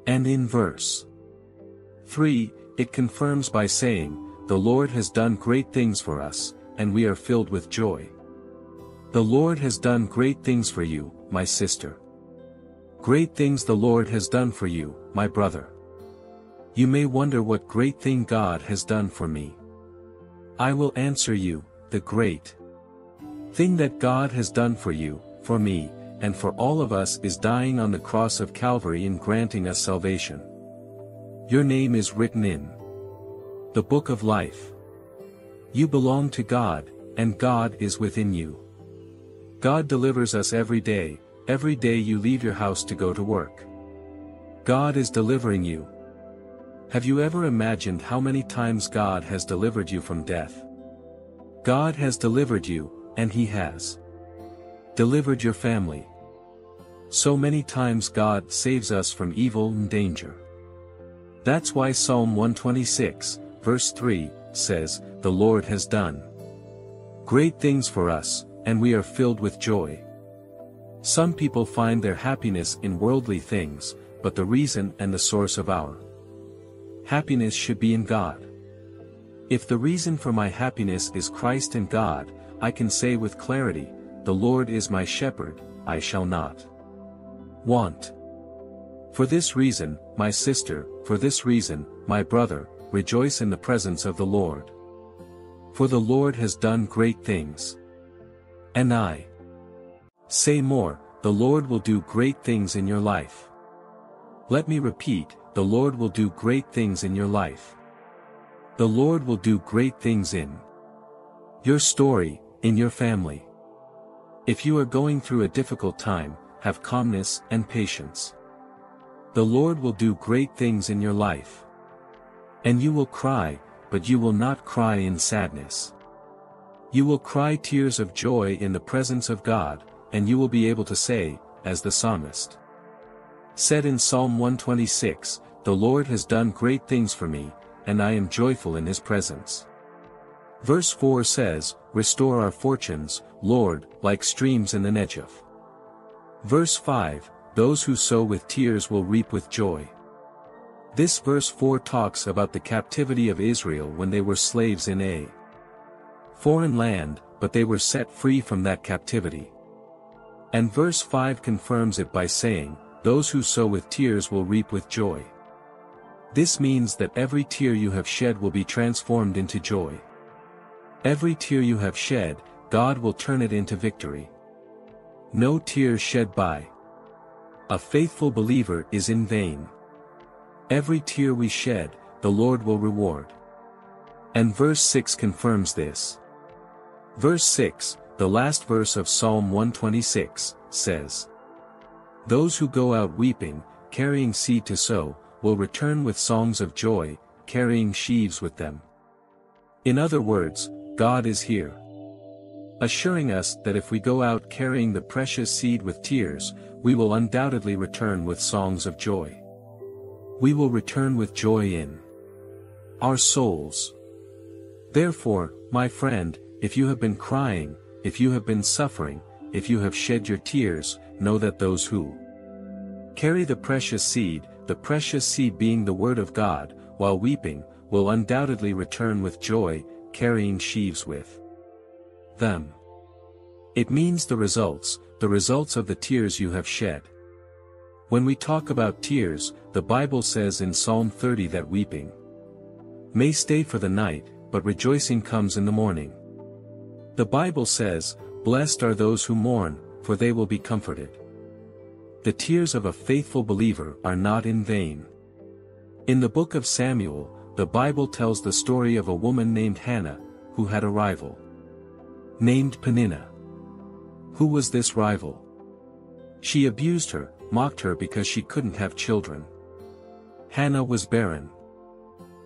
Speaker 1: And in verse 3, it confirms by saying, The Lord has done great things for us, and we are filled with joy. The Lord has done great things for you, my sister. Great things the Lord has done for you, my brother. You may wonder what great thing God has done for me. I will answer you, the great thing that God has done for you, for me, and for all of us is dying on the cross of Calvary and granting us salvation. Your name is written in the book of life. You belong to God, and God is within you. God delivers us every day, every day you leave your house to go to work. God is delivering you. Have you ever imagined how many times God has delivered you from death? God has delivered you, and He has delivered your family. So many times God saves us from evil and danger. That's why Psalm 126, verse 3, says, The Lord has done great things for us, and we are filled with joy. Some people find their happiness in worldly things, but the reason and the source of our happiness should be in God. If the reason for my happiness is Christ and God, I can say with clarity, the Lord is my shepherd, I shall not want. For this reason, my sister, for this reason, my brother, rejoice in the presence of the Lord. For the Lord has done great things. And I say more, the Lord will do great things in your life. Let me repeat, the Lord will do great things in your life. The Lord will do great things in your story, in your family. If you are going through a difficult time, have calmness and patience. The Lord will do great things in your life. And you will cry, but you will not cry in sadness. You will cry tears of joy in the presence of God, and you will be able to say, as the psalmist said in Psalm 126, The Lord has done great things for me, and I am joyful in his presence. Verse 4 says, Restore our fortunes, Lord, like streams in the Negev. Verse 5, Those who sow with tears will reap with joy. This verse 4 talks about the captivity of Israel when they were slaves in a foreign land, but they were set free from that captivity. And verse 5 confirms it by saying, Those who sow with tears will reap with joy. This means that every tear you have shed will be transformed into joy. Every tear you have shed, God will turn it into victory. No tears shed by a faithful believer is in vain. Every tear we shed, the Lord will reward. And verse 6 confirms this. Verse 6, the last verse of Psalm 126, says, Those who go out weeping, carrying seed to sow, will return with songs of joy, carrying sheaves with them. In other words, God is here. Assuring us that if we go out carrying the precious seed with tears, we will undoubtedly return with songs of joy. We will return with joy in our souls. Therefore, my friend, if you have been crying, if you have been suffering, if you have shed your tears, know that those who carry the precious seed, the precious seed being the word of God, while weeping, will undoubtedly return with joy, carrying sheaves with them. It means the results, the results of the tears you have shed. When we talk about tears, the Bible says in Psalm 30 that weeping may stay for the night, but rejoicing comes in the morning. The Bible says, Blessed are those who mourn, for they will be comforted. The tears of a faithful believer are not in vain. In the book of Samuel, the Bible tells the story of a woman named Hannah, who had a rival. Named Peninnah. Who was this rival? She abused her, mocked her because she couldn't have children. Hannah was barren.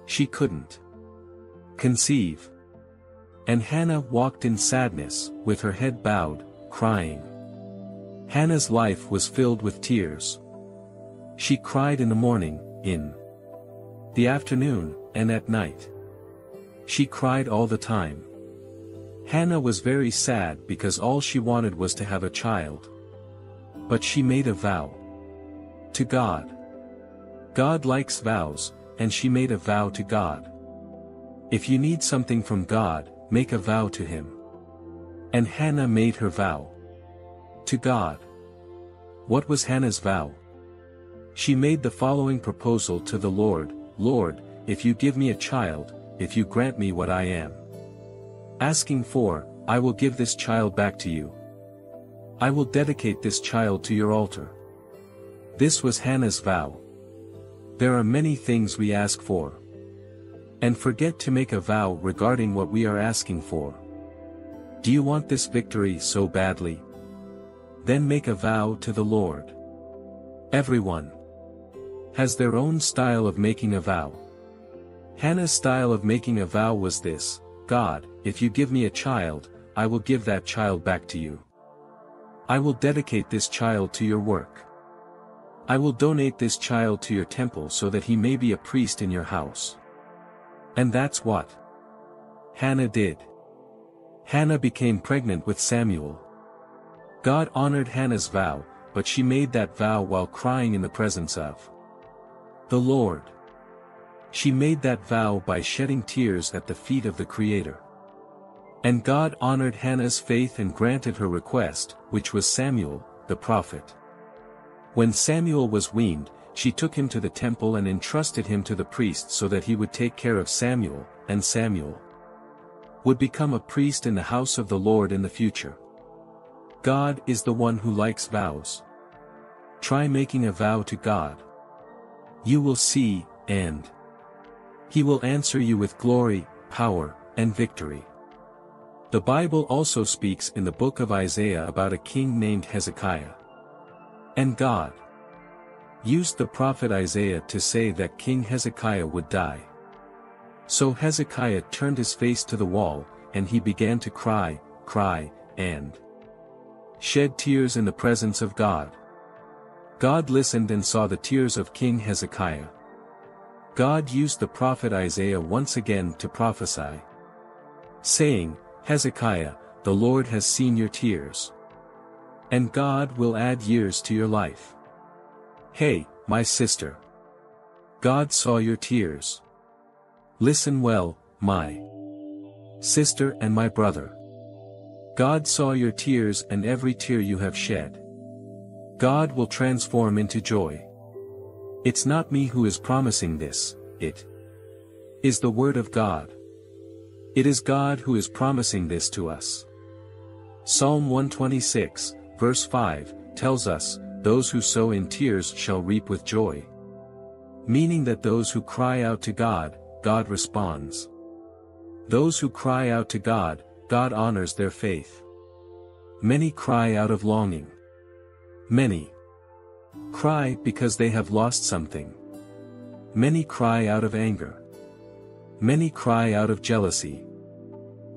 Speaker 1: She couldn't conceive. And Hannah walked in sadness, with her head bowed, crying. Hannah's life was filled with tears. She cried in the morning, in the afternoon, and at night. She cried all the time. Hannah was very sad because all she wanted was to have a child. But she made a vow. To God. God likes vows, and she made a vow to God. If you need something from God, make a vow to him. And Hannah made her vow. To God. What was Hannah's vow? She made the following proposal to the Lord, Lord, if you give me a child, if you grant me what I am asking for, I will give this child back to you. I will dedicate this child to your altar. This was Hannah's vow. There are many things we ask for. And forget to make a vow regarding what we are asking for. Do you want this victory so badly? Then make a vow to the Lord. Everyone has their own style of making a vow. Hannah's style of making a vow was this, God, if you give me a child, I will give that child back to you. I will dedicate this child to your work. I will donate this child to your temple so that he may be a priest in your house. And that's what Hannah did. Hannah became pregnant with Samuel. God honored Hannah's vow, but she made that vow while crying in the presence of the Lord. She made that vow by shedding tears at the feet of the Creator. And God honored Hannah's faith and granted her request, which was Samuel, the prophet. When Samuel was weaned, she took him to the temple and entrusted him to the priest so that he would take care of Samuel, and Samuel would become a priest in the house of the Lord in the future. God is the one who likes vows. Try making a vow to God. You will see, and He will answer you with glory, power, and victory. The Bible also speaks in the book of Isaiah about a king named Hezekiah. And God used the prophet Isaiah to say that King Hezekiah would die. So Hezekiah turned his face to the wall, and he began to cry, cry, and shed tears in the presence of God. God listened and saw the tears of King Hezekiah. God used the prophet Isaiah once again to prophesy. Saying, Hezekiah, the Lord has seen your tears. And God will add years to your life. Hey, my sister. God saw your tears. Listen well, my sister and my brother. God saw your tears and every tear you have shed. God will transform into joy. It's not me who is promising this, it is the Word of God. It is God who is promising this to us. Psalm 126, verse 5, tells us, those who sow in tears shall reap with joy. Meaning that those who cry out to God, God responds. Those who cry out to God, God honors their faith. Many cry out of longing. Many cry because they have lost something. Many cry out of anger. Many cry out of jealousy.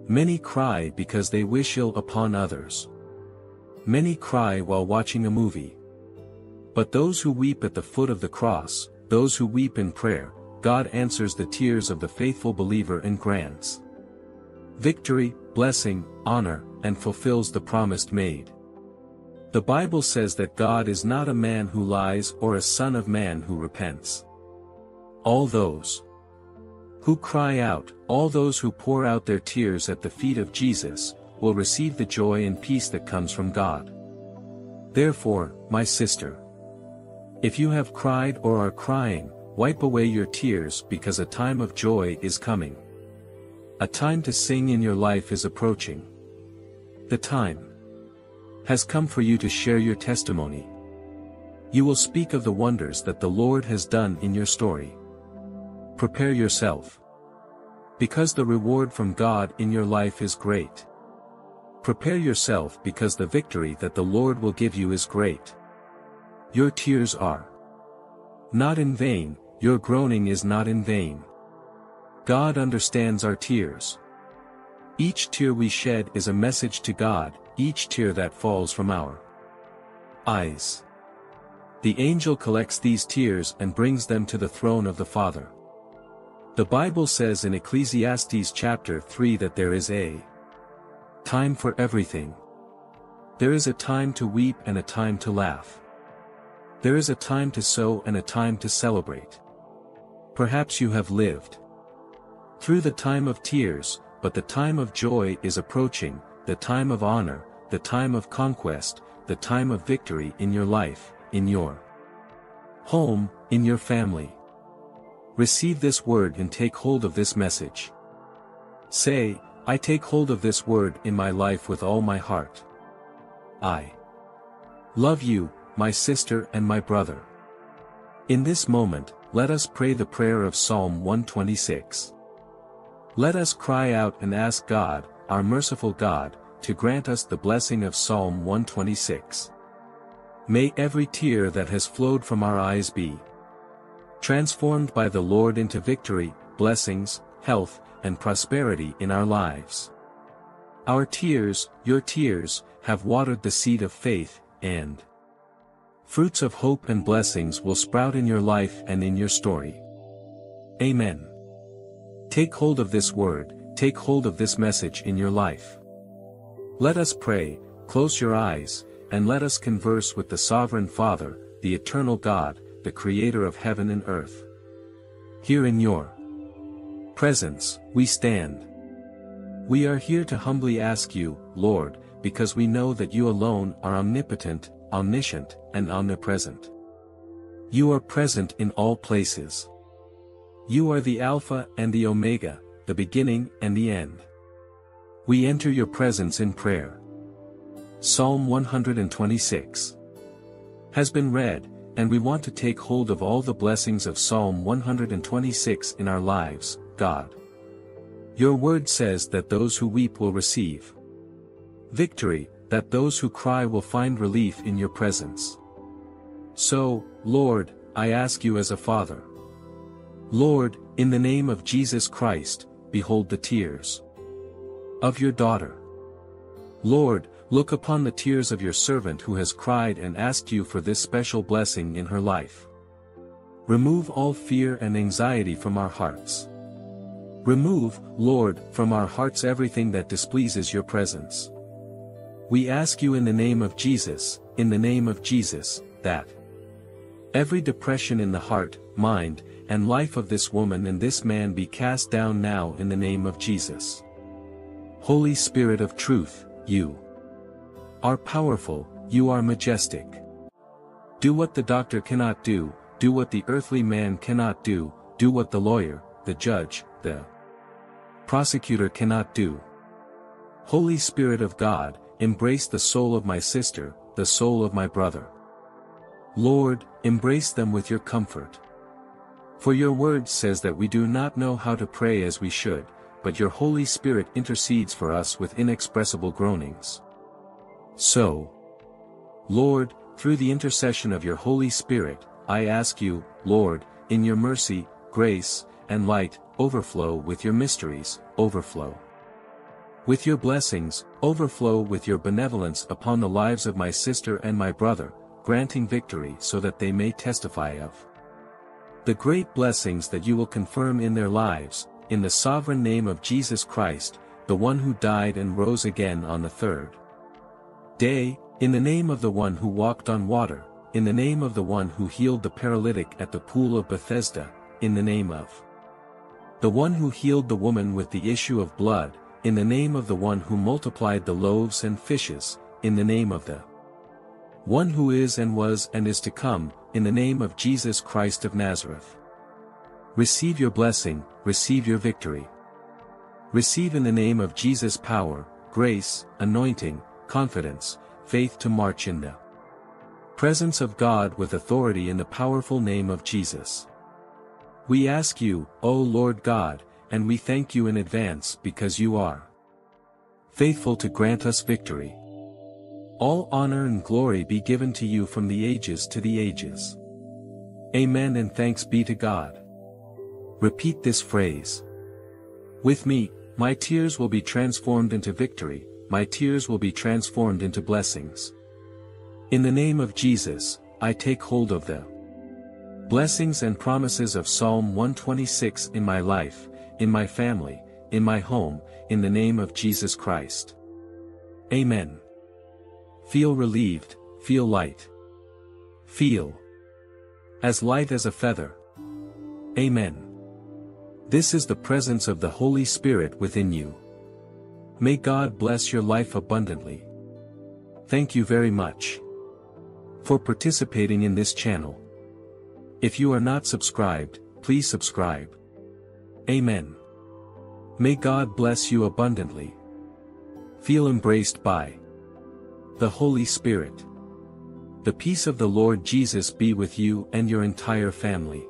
Speaker 1: Many cry because they wish ill upon others. Many cry while watching a movie. But those who weep at the foot of the cross, those who weep in prayer, God answers the tears of the faithful believer and grants victory, blessing, honor, and fulfills the promised made. The Bible says that God is not a man who lies or a son of man who repents. All those who cry out, all those who pour out their tears at the feet of Jesus, will receive the joy and peace that comes from God. Therefore, my sister, if you have cried or are crying, wipe away your tears because a time of joy is coming. A time to sing in your life is approaching. The time has come for you to share your testimony. You will speak of the wonders that the Lord has done in your story. Prepare yourself. Because the reward from God in your life is great. Prepare yourself because the victory that the Lord will give you is great. Your tears are not in vain, your groaning is not in vain. God understands our tears. Each tear we shed is a message to God, each tear that falls from our eyes. The angel collects these tears and brings them to the throne of the Father. The Bible says in Ecclesiastes chapter 3 that there is a time for everything. There is a time to weep and a time to laugh. There is a time to sow and a time to celebrate. Perhaps you have lived through the time of tears, but the time of joy is approaching, the time of honor, the time of conquest, the time of victory in your life, in your home, in your family. Receive this word and take hold of this message. Say, I take hold of this word in my life with all my heart. I love you, my sister and my brother. In this moment, let us pray the prayer of Psalm 126. Let us cry out and ask God, our merciful God, to grant us the blessing of Psalm 126. May every tear that has flowed from our eyes be transformed by the Lord into victory, blessings, health, and prosperity in our lives. Our tears, your tears, have watered the seed of faith, and Fruits of hope and blessings will sprout in your life and in your story. Amen. Take hold of this word, take hold of this message in your life. Let us pray, close your eyes, and let us converse with the Sovereign Father, the Eternal God, the Creator of heaven and earth. Here in your presence, we stand. We are here to humbly ask you, Lord, because we know that you alone are omnipotent, omniscient, and omnipresent. You are present in all places. You are the Alpha and the Omega, the beginning and the end. We enter your presence in prayer. Psalm 126 has been read, and we want to take hold of all the blessings of Psalm 126 in our lives, God. Your word says that those who weep will receive victory, that those who cry will find relief in your presence. So, Lord, I ask you as a father. Lord, in the name of Jesus Christ, behold the tears of your daughter. Lord, look upon the tears of your servant who has cried and asked you for this special blessing in her life. Remove all fear and anxiety from our hearts. Remove, Lord, from our hearts everything that displeases your presence. We ask you in the name of Jesus, in the name of Jesus, that every depression in the heart, mind, and life of this woman and this man be cast down now in the name of Jesus. Holy Spirit of truth, you are powerful, you are majestic. Do what the doctor cannot do, do what the earthly man cannot do, do what the lawyer, the judge, the prosecutor cannot do. Holy Spirit of God, embrace the soul of my sister, the soul of my brother. Lord, embrace them with your comfort. For your word says that we do not know how to pray as we should, but your Holy Spirit intercedes for us with inexpressible groanings. So, Lord, through the intercession of your Holy Spirit, I ask you, Lord, in your mercy, grace, and light, overflow with your mysteries, overflow. With your blessings, overflow with your benevolence upon the lives of my sister and my brother, granting victory so that they may testify of the great blessings that you will confirm in their lives, in the sovereign name of Jesus Christ, the one who died and rose again on the third day, in the name of the one who walked on water, in the name of the one who healed the paralytic at the pool of Bethesda, in the name of the one who healed the woman with the issue of blood, in the name of the one who multiplied the loaves and fishes, in the name of the one who is and was and is to come, in the name of Jesus Christ of Nazareth. Receive your blessing, receive your victory. Receive in the name of Jesus power, grace, anointing, confidence, faith to march in the presence of God with authority in the powerful name of Jesus. We ask you, O Lord God, and we thank you in advance because you are faithful to grant us victory. All honor and glory be given to you from the ages to the ages. Amen and thanks be to God. Repeat this phrase. With me, my tears will be transformed into victory, my tears will be transformed into blessings. In the name of Jesus, I take hold of the blessings and promises of Psalm 126 in my life, in my family, in my home, in the name of Jesus Christ. Amen. Feel relieved, feel light. Feel as light as a feather. Amen. This is the presence of the Holy Spirit within you. May God bless your life abundantly. Thank you very much for participating in this channel. If you are not subscribed, please subscribe. Amen. May God bless you abundantly. Feel embraced by the Holy Spirit. The peace of the Lord Jesus be with you and your entire family.